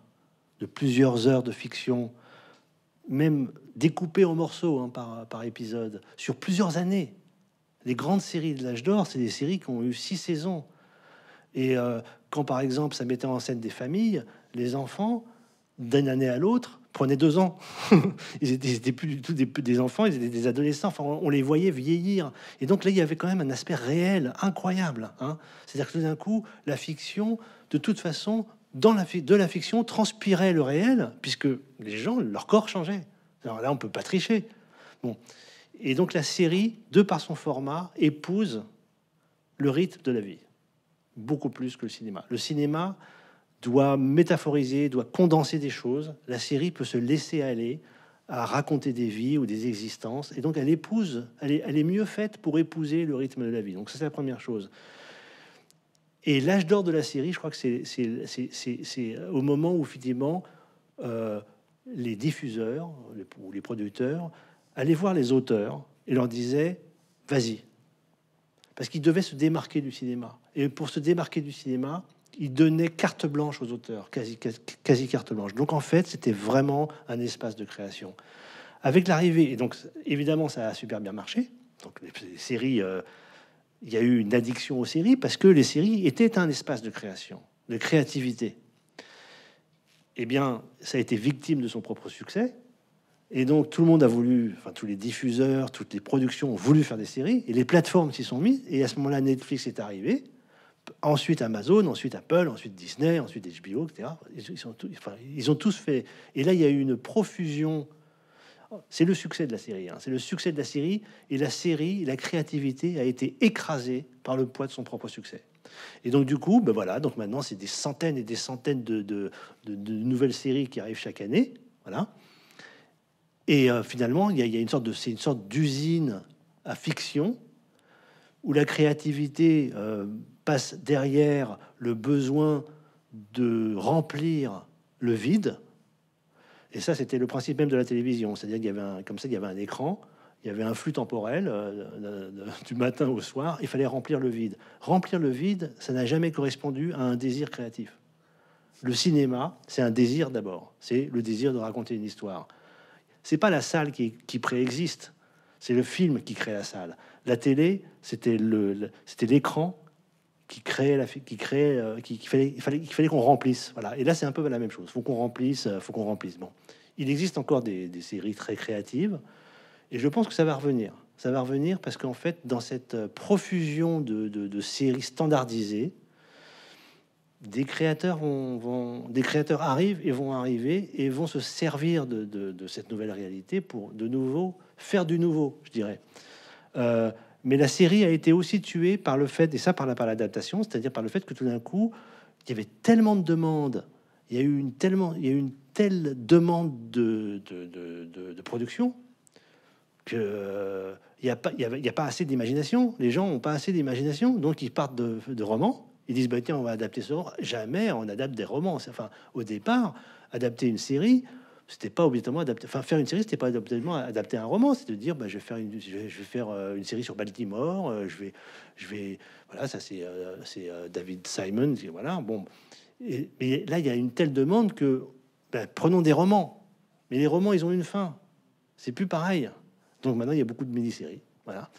de plusieurs heures de fiction, même découpée en morceaux hein, par, épisode, sur plusieurs années. Les grandes séries de l'âge d'or, c'est des séries qui ont eu six saisons. Et euh, quand, par exemple, ça mettait en scène des familles, les enfants, d'une année à l'autre, prenaient deux ans. ils, étaient, plus du tout des, enfants, ils étaient des adolescents. Enfin, on, les voyait vieillir. Et donc là, il y avait quand même un aspect réel, incroyable. hein. C'est-à-dire que tout d'un coup, la fiction, de toute façon, dans la, de la fiction, transpirait le réel, puisque les gens, leur corps changeait. Alors là, on peut pas tricher. Bon. Et donc la série, de par son format, épouse le rythme de la vie, beaucoup plus que le cinéma. Le cinéma doit métaphoriser, doit condenser des choses. La série peut se laisser aller à raconter des vies ou des existences, et donc elle épouse, elle est, mieux faite pour épouser le rythme de la vie. Donc ça c'est la première chose. Et l'âge d'or de la série, je crois que c'est- au moment où effectivement euh, les diffuseurs ou les producteurs allaient voir les auteurs et leur disaient vas-y. Parce qu'ils devaient se démarquer du cinéma. Et pour se démarquer du cinéma, ils donnaient carte blanche aux auteurs, quasi, quasi, carte blanche. Donc en fait, c'était vraiment un espace de création. Avec l'arrivée, et donc évidemment, ça a super bien marché. Donc les séries, euh, il y a eu une addiction aux séries parce que les séries étaient un espace de création, de créativité. Eh bien, ça a été victime de son propre succès. Et donc, tout le monde a voulu, enfin, tous les diffuseurs, toutes les productions ont voulu faire des séries, et les plateformes s'y sont mises. Et à ce moment-là, Netflix est arrivé, ensuite Amazon, ensuite Apple, ensuite Disney, ensuite HBO, etc. Ils, ils ont tous fait. Et là, il y a eu une profusion. C'est le succès de la série. hein. C'est le succès de la série. Et la série, la créativité a été écrasée par le poids de son propre succès. Et donc, du coup, ben voilà. Donc maintenant, c'est des centaines et des centaines de, de- nouvelles séries qui arrivent chaque année. Voilà. Et euh, finalement, il y, a, il y a une sorte de, c'est une sorte d'usine à fiction où la créativité euh, passe derrière le besoin de remplir le vide. Et ça, c'était le principe même de la télévision. C'est-à-dire qu'il y avait un, comme ça, il y avait un écran, il y avait un flux temporel euh, du matin au soir. Il fallait remplir le vide. Remplir le vide, ça n'a jamais correspondu à un désir créatif. Le cinéma, c'est un désir d'abord. C'est le désir de raconter une histoire. C'est pas la salle qui, qui préexiste. C'est le film qui crée la salle. La télé, c'était l'écran qui créait la, qui créait, euh, qui, qui fallait, il fallait, il fallait qu'on remplisse. Voilà. Et là, c'est un peu la même chose. Faut qu'on remplisse, euh, faut qu'on remplisse. Bon, il existe encore des, des séries très créatives, et je pense que ça va revenir. Ça va revenir parce qu'en fait, dans cette euh, profusion de, de- séries standardisées, des créateurs vont, vont- des créateurs arrivent et vont arriver et vont se servir de, de- cette nouvelle réalité pour de nouveau faire du nouveau, je dirais. Mais la série a été aussi tuée par le fait, et ça par la par l'adaptation, c'est-à-dire par le fait que tout d'un coup, il y avait tellement de demandes, il y a eu une tellement, il y a eu une telle demande de, de, de- production que euh, il n'y a pas, y a pas assez d'imagination. Les gens n'ont pas assez d'imagination, donc ils partent de, de romans. Ils disent bah, tiens, on va adapter ce. Jamais on adapte des romans. Enfin, au départ, adapter une série, c'était pas obligatoirement adapter. Enfin, faire une série, c'était pas obligatoirement adapter un roman. C'est de dire bah, je vais faire une, je vais, faire euh, une série sur Baltimore. euh, je vais, je vais, voilà, ça c'est euh, c'est David Simon. Voilà, bon. Et, mais là, il y a une telle demande que ben, prenons des romans. Mais les romans, ils ont une fin. C'est plus pareil. Donc maintenant, il y a beaucoup de mini-séries. Voilà.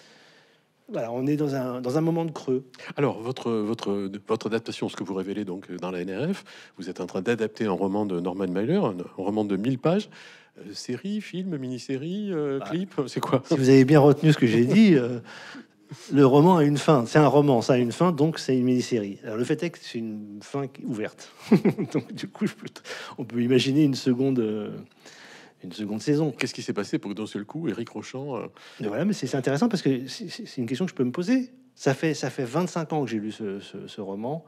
Voilà, on est dans un, dans un moment de creux. Alors, votre, votre, votre adaptation, ce que vous révélez donc dans la NRF, vous êtes en train d'adapter un roman de Norman Mailer, un, roman de 1000 pages. Euh, série, film, mini-série, euh, Bah. clip, c'est quoi? Si vous avez bien retenu ce que j'ai dit, euh, le roman a une fin. C'est un roman, ça a une fin, donc c'est une mini-série. Alors le fait est que c'est une fin ouverte. donc du coup, on peut imaginer une seconde, euh, une seconde saison. Qu'est-ce qui s'est passé pour que d'un seul coup, Eric Rochant, euh, voilà, mais c'est intéressant parce que c'est une question que je peux me poser. Ça fait, ça fait 25 ans que j'ai lu ce, ce- ce roman.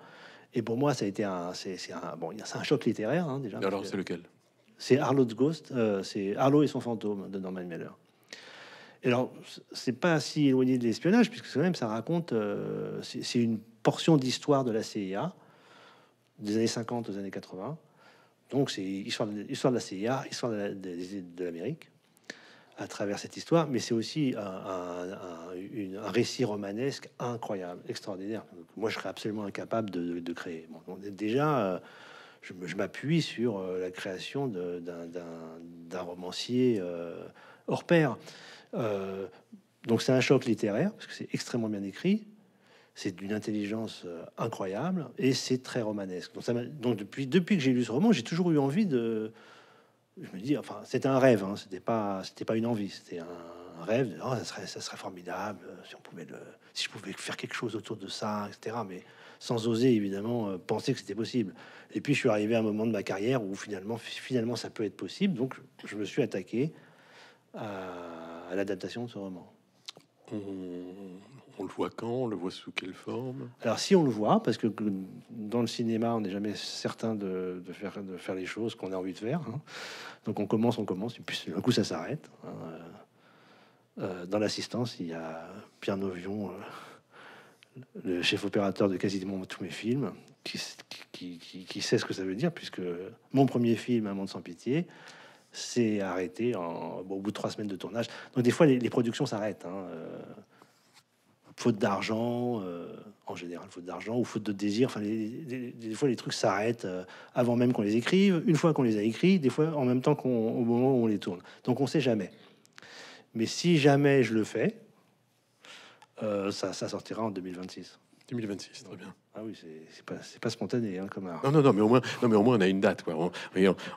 Et pour moi, ça a été un, c'est un, bon, un choc littéraire hein, déjà. alors c'est lequel? C'est Arlo's Ghost, euh, c'est Arlo et son fantôme de Norman Mailer. Et alors, c'est pas si éloigné de l'espionnage, puisque quand même, ça raconte, euh, c'est une portion d'histoire de la CIA, des années 50 aux années 80. Donc, c'est histoire de, la CIA, histoire de de- l'Amérique, à travers cette histoire, mais c'est aussi un, récit romanesque incroyable, extraordinaire. Moi, je serais absolument incapable de, créer. Déjà, euh, je, m'appuie sur euh, la création d'un- romancier euh, hors pair. Donc c'est un choc littéraire parce que c'est extrêmement bien écrit, c'est d'une intelligence euh, incroyable et c'est très romanesque. Donc, ça donc depuis, que j'ai lu ce roman, j'ai toujours eu envie de. Je me dis, enfin, c'était un rêve, hein, c'était pas, pas une envie, c'était un rêve. De, oh, ça serait, ça serait formidable euh, si on pouvait le, si je pouvais faire quelque chose autour de ça, etc. Mais sans oser évidemment euh, penser que c'était possible. Et puis je suis arrivé à un moment de ma carrière où finalement, finalement, ça peut être possible. Donc je me suis attaqué à, l'adaptation de ce roman. On le voit quand? On le voit sous quelle forme? Alors si on le voit, parce que dans le cinéma, on n'est jamais certain de, faire, les choses qu'on a envie de faire. hein. Donc on commence, on commence, et puis d'un coup ça s'arrête. hein. Euh, euh, dans l'assistance, il y a Pierre Novion, euh, le chef opérateur de quasiment tous mes films, qui, sait ce que ça veut dire, puisque mon premier film, Un monde sans pitié, s'est arrêté en, au bout de trois semaines de tournage. Donc des fois, les, productions s'arrêtent. hein, faute d'argent, euh, en général, faute d'argent ou faute de désir. Enfin, des fois, les trucs s'arrêtent euh, avant même qu'on les écrive. Une fois qu'on les a écrits, des fois en même temps qu'on, moment où on les tourne. Donc, on sait jamais. Mais si jamais je le fais, euh, ça, ça sortira en 2026. 2026, très bien. Ah oui, c'est, pas, pas spontané, hein, comme un- Non, non, non, mais au moins, non, mais au moins on a une date. Quoi.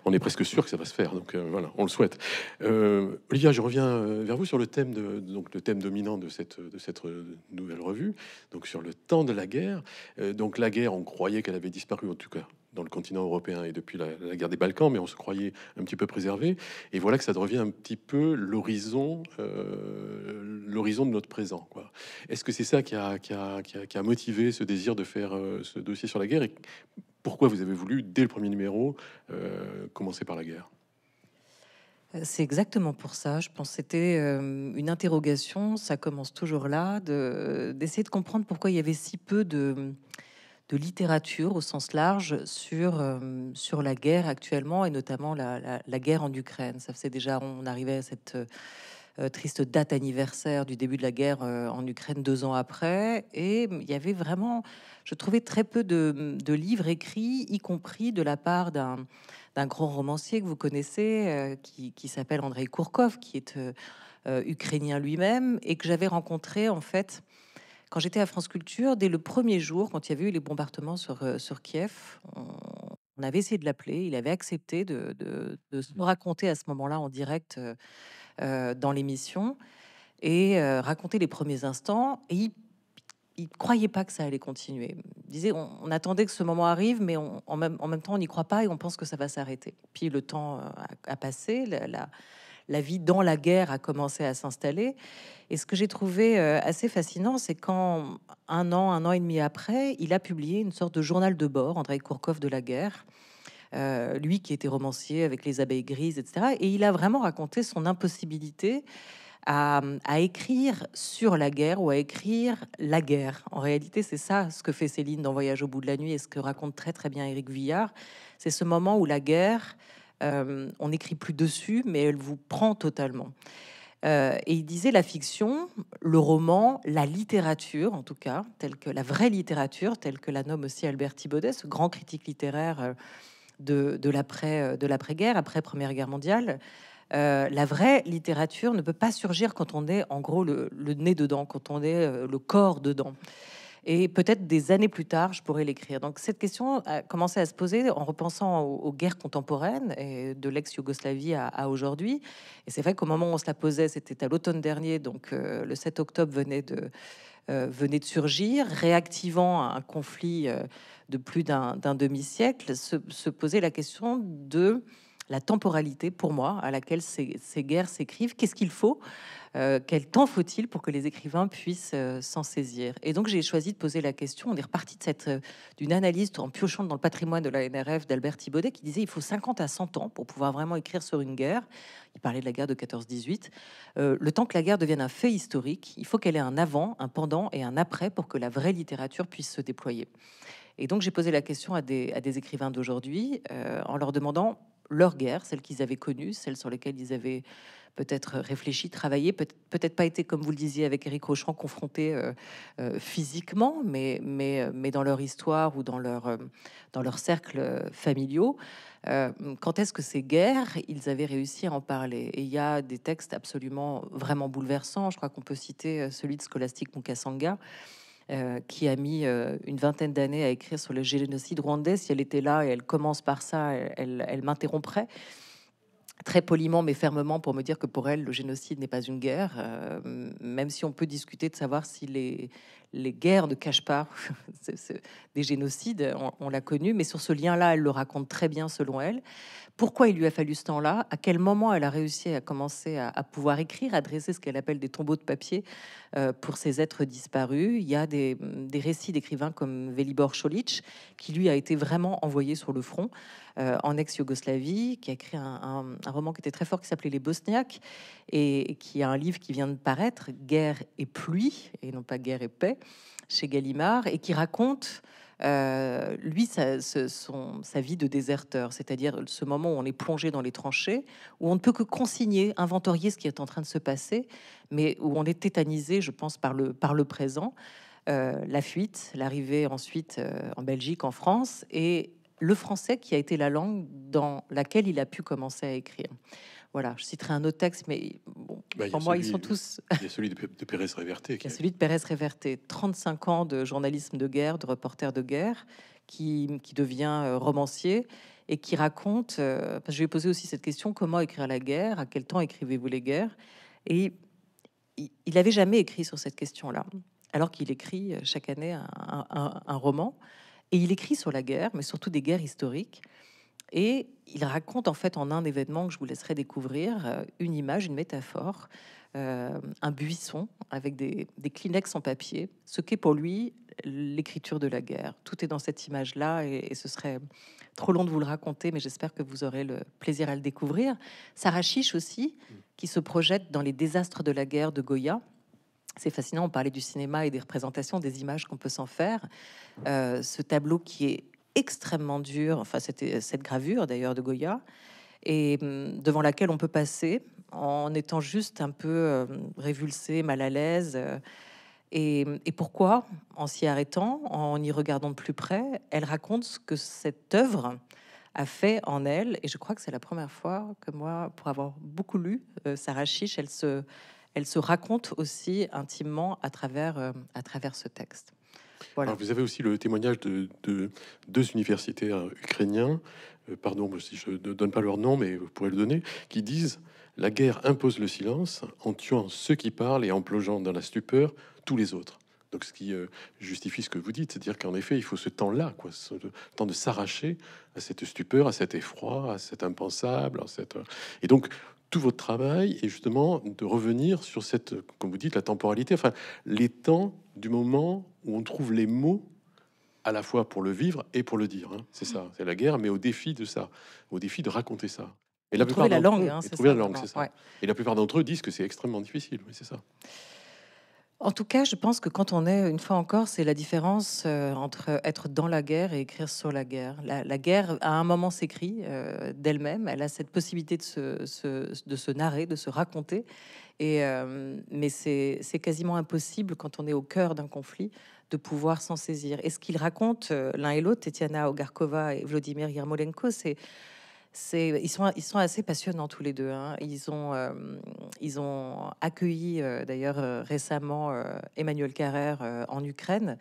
On, est presque sûr que ça va se faire. Donc euh, voilà, on le souhaite. Euh, Olivia, je reviens euh, vers vous sur le thème de, donc le thème dominant de cette de cette euh, nouvelle revue. Donc sur le temps de la guerre. Donc la guerre, on croyait qu'elle avait disparu en tout cas dans le continent européen et depuis la, guerre des Balkans, mais on se croyait un petit peu préservé. Et voilà que ça devient un petit peu l'horizon, l'horizon de notre présent. Est-ce que c'est ça qui, a, qui, a, qui a motivé ce désir de faire euh, ce dossier sur la guerre et pourquoi vous avez voulu, dès le premier numéro, euh, commencer par la guerre? C'est exactement pour ça. Je pense que c'était une interrogation. Ça commence toujours là, d'essayer de, comprendre pourquoi il y avait si peu de, de littérature au sens large sur, sur la guerre actuellement et notamment la, la, guerre en Ukraine. Ça faisait déjà, on arrivait à cette triste date anniversaire du début de la guerre en Ukraine deux ans après. Et il y avait vraiment, je trouvais très peu de, livres écrits, y compris de la part d'un grand romancier que vous connaissez, euh, qui, s'appelle Andrei Kourkov, qui est euh, euh, ukrainien lui-même, et que j'avais rencontré en fait quand j'étais à France Culture, dès le premier jour, quand il y avait eu les bombardements sur, Kiev. On, avait essayé de l'appeler, il avait accepté de, de nous raconter à ce moment-là en direct dans l'émission et raconter les premiers instants. Et il il croyait pas que ça allait continuer. Il disait, on, attendait que ce moment arrive, mais en, même, temps, on n'y croit pas et on pense que ça va s'arrêter. Puis le temps euh, a, passé, la, vie dans la guerre a commencé à s'installer. Et ce que j'ai trouvé euh, assez fascinant, c'est quand un an, un an et demi après, il a publié une sorte de journal de bord, André Kourkov de la guerre. Euh, lui qui était romancier avec les abeilles grises, etc. Et il a vraiment raconté son impossibilité à, écrire sur la guerre ou à écrire la guerre. En réalité, c'est ça ce que fait Céline dans Voyage au bout de la nuit et ce que raconte très très bien Éric Vuillard. C'est ce moment où la guerre, euh, on n'écrit plus dessus, mais elle vous prend totalement. Euh, et il disait la fiction, le roman, la littérature, en tout cas, telle que la vraie littérature, telle que la nomme aussi Albert Thibaudet, ce grand critique littéraire de, de l'après-guerre, après Première Guerre mondiale, euh, la vraie littérature ne peut pas surgir quand on est en gros le, nez dedans, quand on est euh, le corps dedans. Et peut-être des années plus tard, je pourrais l'écrire. Donc cette question a commencé à se poser en repensant aux, guerres contemporaines et de l'ex-Yougoslavie à, aujourd'hui. Et c'est vrai qu'au moment où on se la posait, c'était à l'automne dernier, donc euh, le 7 octobre venait de, venait de surgir, réactivant un conflit de plus d'un demi-siècle, se, se posait la question de la temporalité pour moi à laquelle ces, guerres s'écrivent. Qu'est-ce qu'il faut euh, Quel temps faut-il pour que les écrivains puissent euh, s'en saisir? Et donc j'ai choisi de poser la question. On est reparti euh, d'une analyse en piochant dans le patrimoine de la NRF d'Albert Thibaudet qui disait il faut 50 à 100 ans pour pouvoir vraiment écrire sur une guerre. Il parlait de la guerre de 14-18. le temps que la guerre devienne un fait historique, il faut qu'elle ait un avant, un pendant et un après pour que la vraie littérature puisse se déployer. Et donc j'ai posé la question à des écrivains d'aujourd'hui en leur demandant leur guerre, celle qu'ils avaient connue, celle sur laquelle ils avaient peut-être réfléchi, travaillé, peut-être pas été, comme vous le disiez avec Éric Rochon, confrontés euh, euh, physiquement, mais, mais, euh, mais dans leur histoire ou dans leur, dans leur cercle familiaux. quand est-ce que ces guerres, ils avaient réussi à en parler? Et il y a des textes absolument vraiment bouleversants. Je crois qu'on peut citer celui de Scholastique Mukasanga, euh, qui a mis euh, une vingtaine d'années à écrire sur le génocide rwandais. Si elle était là et elle commence par ça, elle, m'interromprait très poliment mais fermement pour me dire que pour elle, le génocide n'est pas une guerre, euh, même si on peut discuter de savoir si les, les guerres ne cachent pas des génocides, on, l'a connu, mais sur ce lien-là, elle le raconte très bien selon elle. Pourquoi il lui a fallu ce temps-là? À quel moment elle a réussi à commencer à, pouvoir écrire, à dresser ce qu'elle appelle des tombeaux de papier euh, pour ces êtres disparus? Il y a des, récits d'écrivains comme Velibor Cholic, qui lui a été vraiment envoyé sur le front euh, en ex-Yougoslavie, qui a écrit un, roman qui était très fort qui s'appelait Les Bosniaques et, qui a un livre qui vient de paraître, Guerre et pluie, et non pas Guerre et paix, chez Gallimard, et qui raconte euh, lui, sa, vie de déserteur, c'est-à-dire ce moment où on est plongé dans les tranchées, où on ne peut que consigner, inventorier ce qui est en train de se passer, mais où on est tétanisé, je pense, par le, par le présent, euh, la fuite, l'arrivée ensuite euh, en Belgique, en France, et le français qui a été la langue dans laquelle il a pu commencer à écrire. Voilà, je citerai un autre texte, mais bon, bah, pour moi, ils sont tous. Il y a celui de, Pérez Réverté. Il y a celui de Pérez Réverté. 35 ans de journalisme de guerre, de reporter de guerre, qui, qui devient euh, romancier et qui raconte. Euh, parce que je lui ai posé aussi cette question comment écrire la guerre À quel temps écrivez-vous les guerres Et il n'avait jamais écrit sur cette question-là, alors qu'il écrit euh, chaque année un, un roman. Et il écrit sur la guerre, mais surtout des guerres historiques. Et il raconte en fait en un événement que je vous laisserai découvrir euh, une image, une métaphore, euh, un buisson avec des, des Kleenex en papier, ce qu'est pour lui l'écriture de la guerre. Tout est dans cette image-là et, ce serait trop long de vous le raconter, mais j'espère que vous aurez le plaisir à le découvrir. Sarah Chiche aussi, qui se projette dans les désastres de la guerre de Goya. C'est fascinant, on parlait du cinéma et des représentations, des images qu'on peut s'en faire. Euh, ce tableau qui est extrêmement dur, enfin c'était cette gravure d'ailleurs de Goya, et hum, devant laquelle on peut passer en étant juste un peu euh, révulsé, mal à l'aise. Euh, et, pourquoi En s'y arrêtant, en y regardant de plus près, elle raconte ce que cette œuvre a fait en elle. Et je crois que c'est la première fois que moi, pour avoir beaucoup lu euh, Sarah Chiche, elle se, raconte aussi intimement à travers, à travers ce texte. Voilà. vous avez aussi le témoignage de, de deux universitaires ukrainiens, pardon si je ne donne pas leur nom, mais vous pourrez le donner, qui disent la guerre impose le silence en tuant ceux qui parlent et en plongeant dans la stupeur tous les autres. Donc, ce qui euh, justifie ce que vous dites, c'est-à-dire qu'en effet, il faut ce temps-là, quoi, ce temps de s'arracher à cette stupeur, à cet effroi, à cet impensable, et donc tout votre travail est justement de revenir sur cette, comme vous dites, la temporalité, enfin les temps du moment où on trouve les mots à la fois pour le vivre et pour le dire. Hein. C'est ça, c'est la guerre, mais au défi de ça, au défi de raconter ça. Et la plupart la langue, hein, trouver la langue, c'est ça. Et la plupart d'entre eux disent que c'est extrêmement difficile. Oui, c'est ça. En tout cas, je pense que quand on est, une fois encore, c'est la différence euh, entre être dans la guerre et écrire sur la guerre. La, guerre, à un moment, s'écrit euh, d'elle-même. Elle a cette possibilité de se, de se narrer, de se raconter. Euh, mais c'est quasiment impossible quand on est au cœur d'un conflit de pouvoir s'en saisir. Et ce qu'ils racontent l'un et l'autre, Tetiana Ogarkova et Vladimir Yermolenko, ils sont assez passionnants tous les deux. Hein. Ils ont euh, ils ont accueilli euh, d'ailleurs euh, récemment Emmanuel Carrère en Ukraine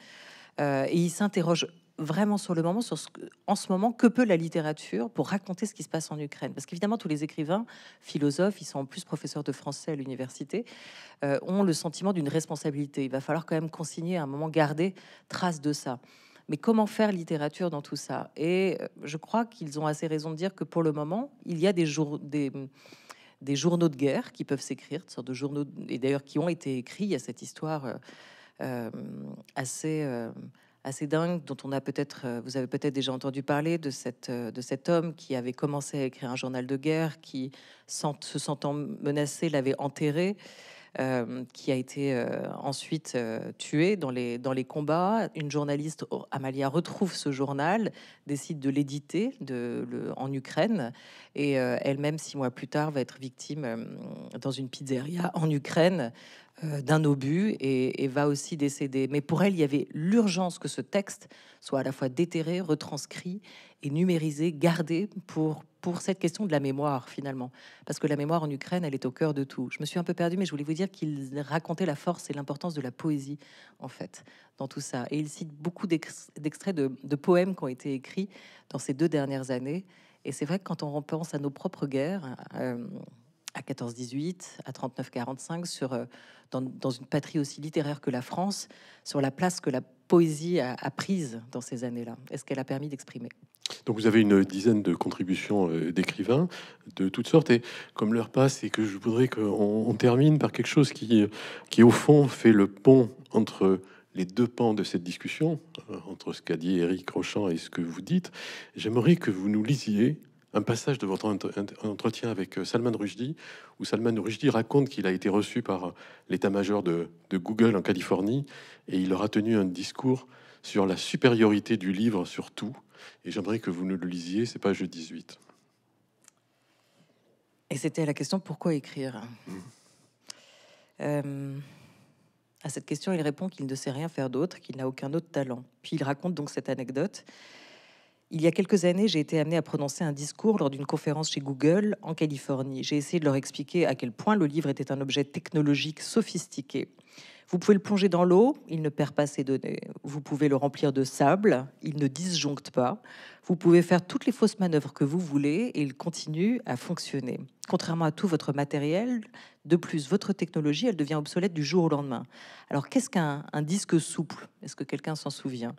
et ils s'interrogent vraiment sur le moment, ce en ce moment, que peut la littérature pour raconter ce qui se passe en Ukraine? Parce qu'évidemment, tous les écrivains, philosophes, ils sont en plus professeurs de français à l'université, ont le sentiment d'une responsabilité. Il va falloir quand même consigner à un moment, garder trace de ça. Mais comment faire littérature dans tout ça? Et euh, je crois qu'ils ont assez raison de dire que pour le moment, il y a des, journaux de guerre qui peuvent s'écrire, sortes de journaux, et d'ailleurs qui ont été écrits. Il y a cette histoire euh, euh, assez, dingue dont on a peut-être, vous avez peut-être déjà entendu parler de, cette, de cet homme qui avait commencé à écrire un journal de guerre, qui, se sentant menacé, l'avait enterré. Euh, qui a été euh, ensuite euh, tué dans les, dans les combats. Une journaliste, Amalia, retrouve ce journal, décide de l'éditer en Ukraine, et elle-même, six mois plus tard, va être victime dans une pizzeria en Ukraine d'un obus et, va aussi décéder. Mais pour elle, il y avait l'urgence que ce texte soit à la fois déterré, retranscrit et numérisé, gardé pour, pour cette question de la mémoire finalement. Parce que la mémoire en Ukraine, elle est au cœur de tout. Je me suis un peu perdue, mais je voulais vous dire qu'il racontait la force et l'importance de la poésie, en fait, dans tout ça. Et il cite beaucoup d'extraits de, poèmes qui ont été écrits dans ces deux dernières années. Et c'est vrai que quand on repense à nos propres guerres, euh, à 14-18, à 39-45, sur, euh, dans, une patrie aussi littéraire que la France, sur la place que la poésie a, prise dans ces années-là. Est-ce qu'elle a permis d'exprimer? Donc vous avez une dizaine de contributions euh, d'écrivains de toutes sortes et comme l'heure passe et que je voudrais qu'on termine par quelque chose qui, qui au fond fait le pont entre les deux pans de cette discussion, euh, entre ce qu'a dit Eric Rochant et ce que vous dites, j'aimerais que vous nous lisiez un passage de votre entretien avec euh, Salman Rushdie, où Salman Rushdie raconte qu'il a été reçu par l'état-major de, de, Google en Californie, et il leur a tenu un discours sur la supériorité du livre sur tout, et j'aimerais que vous nous le lisiez, c'est page 18. Et c'était la question pourquoi écrire? Mmh. euh, À cette question, il répond qu'il ne sait rien faire d'autre, qu'il n'a aucun autre talent. Puis il raconte donc cette anecdote. Il y a quelques années, j'ai été amené à prononcer un discours lors d'une conférence chez Google en Californie. J'ai essayé de leur expliquer à quel point le livre était un objet technologique sophistiqué vous pouvez le plonger dans l'eau, il ne perd pas ses données. Vous pouvez le remplir de sable, il ne disjoncte pas. Vous pouvez faire toutes les fausses manœuvres que vous voulez et il continue à fonctionner. Contrairement à tout votre matériel, de plus, votre technologie, elle devient obsolète du jour au lendemain. Alors, qu'est-ce qu'un disque souple? Est-ce que quelqu'un s'en souvient?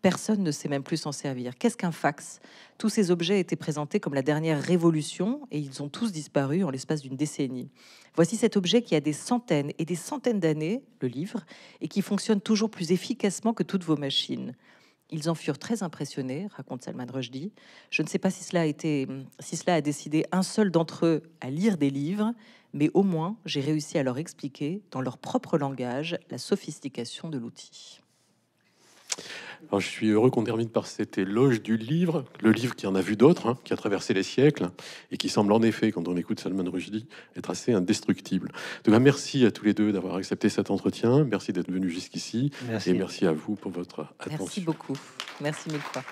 Personne ne sait même plus s'en servir. Qu'est-ce qu'un fax? Tous ces objets étaient présentés comme la dernière révolution et ils ont tous disparu en l'espace d'une décennie. Voici cet objet qui a des centaines et des centaines d'années, le livre, et qui fonctionne toujours plus efficacement que toutes vos machines. Ils en furent très impressionnés, raconte Salman Rushdie. Je ne sais pas si cela a été, si cela a décidé un seul d'entre eux à lire des livres, mais au moins j'ai réussi à leur expliquer dans leur propre langage la sophistication de l'outil. Alors, je suis heureux qu'on termine par cette éloge du livre, le livre qui en a vu d'autres, hein, qui a traversé les siècles, et qui semble en effet, quand on écoute Salman Rushdie, être assez indestructible. Donc, merci à tous les deux d'avoir accepté cet entretien, merci d'être venus jusqu'ici, et merci à vous pour votre attention. Merci beaucoup, merci mille fois.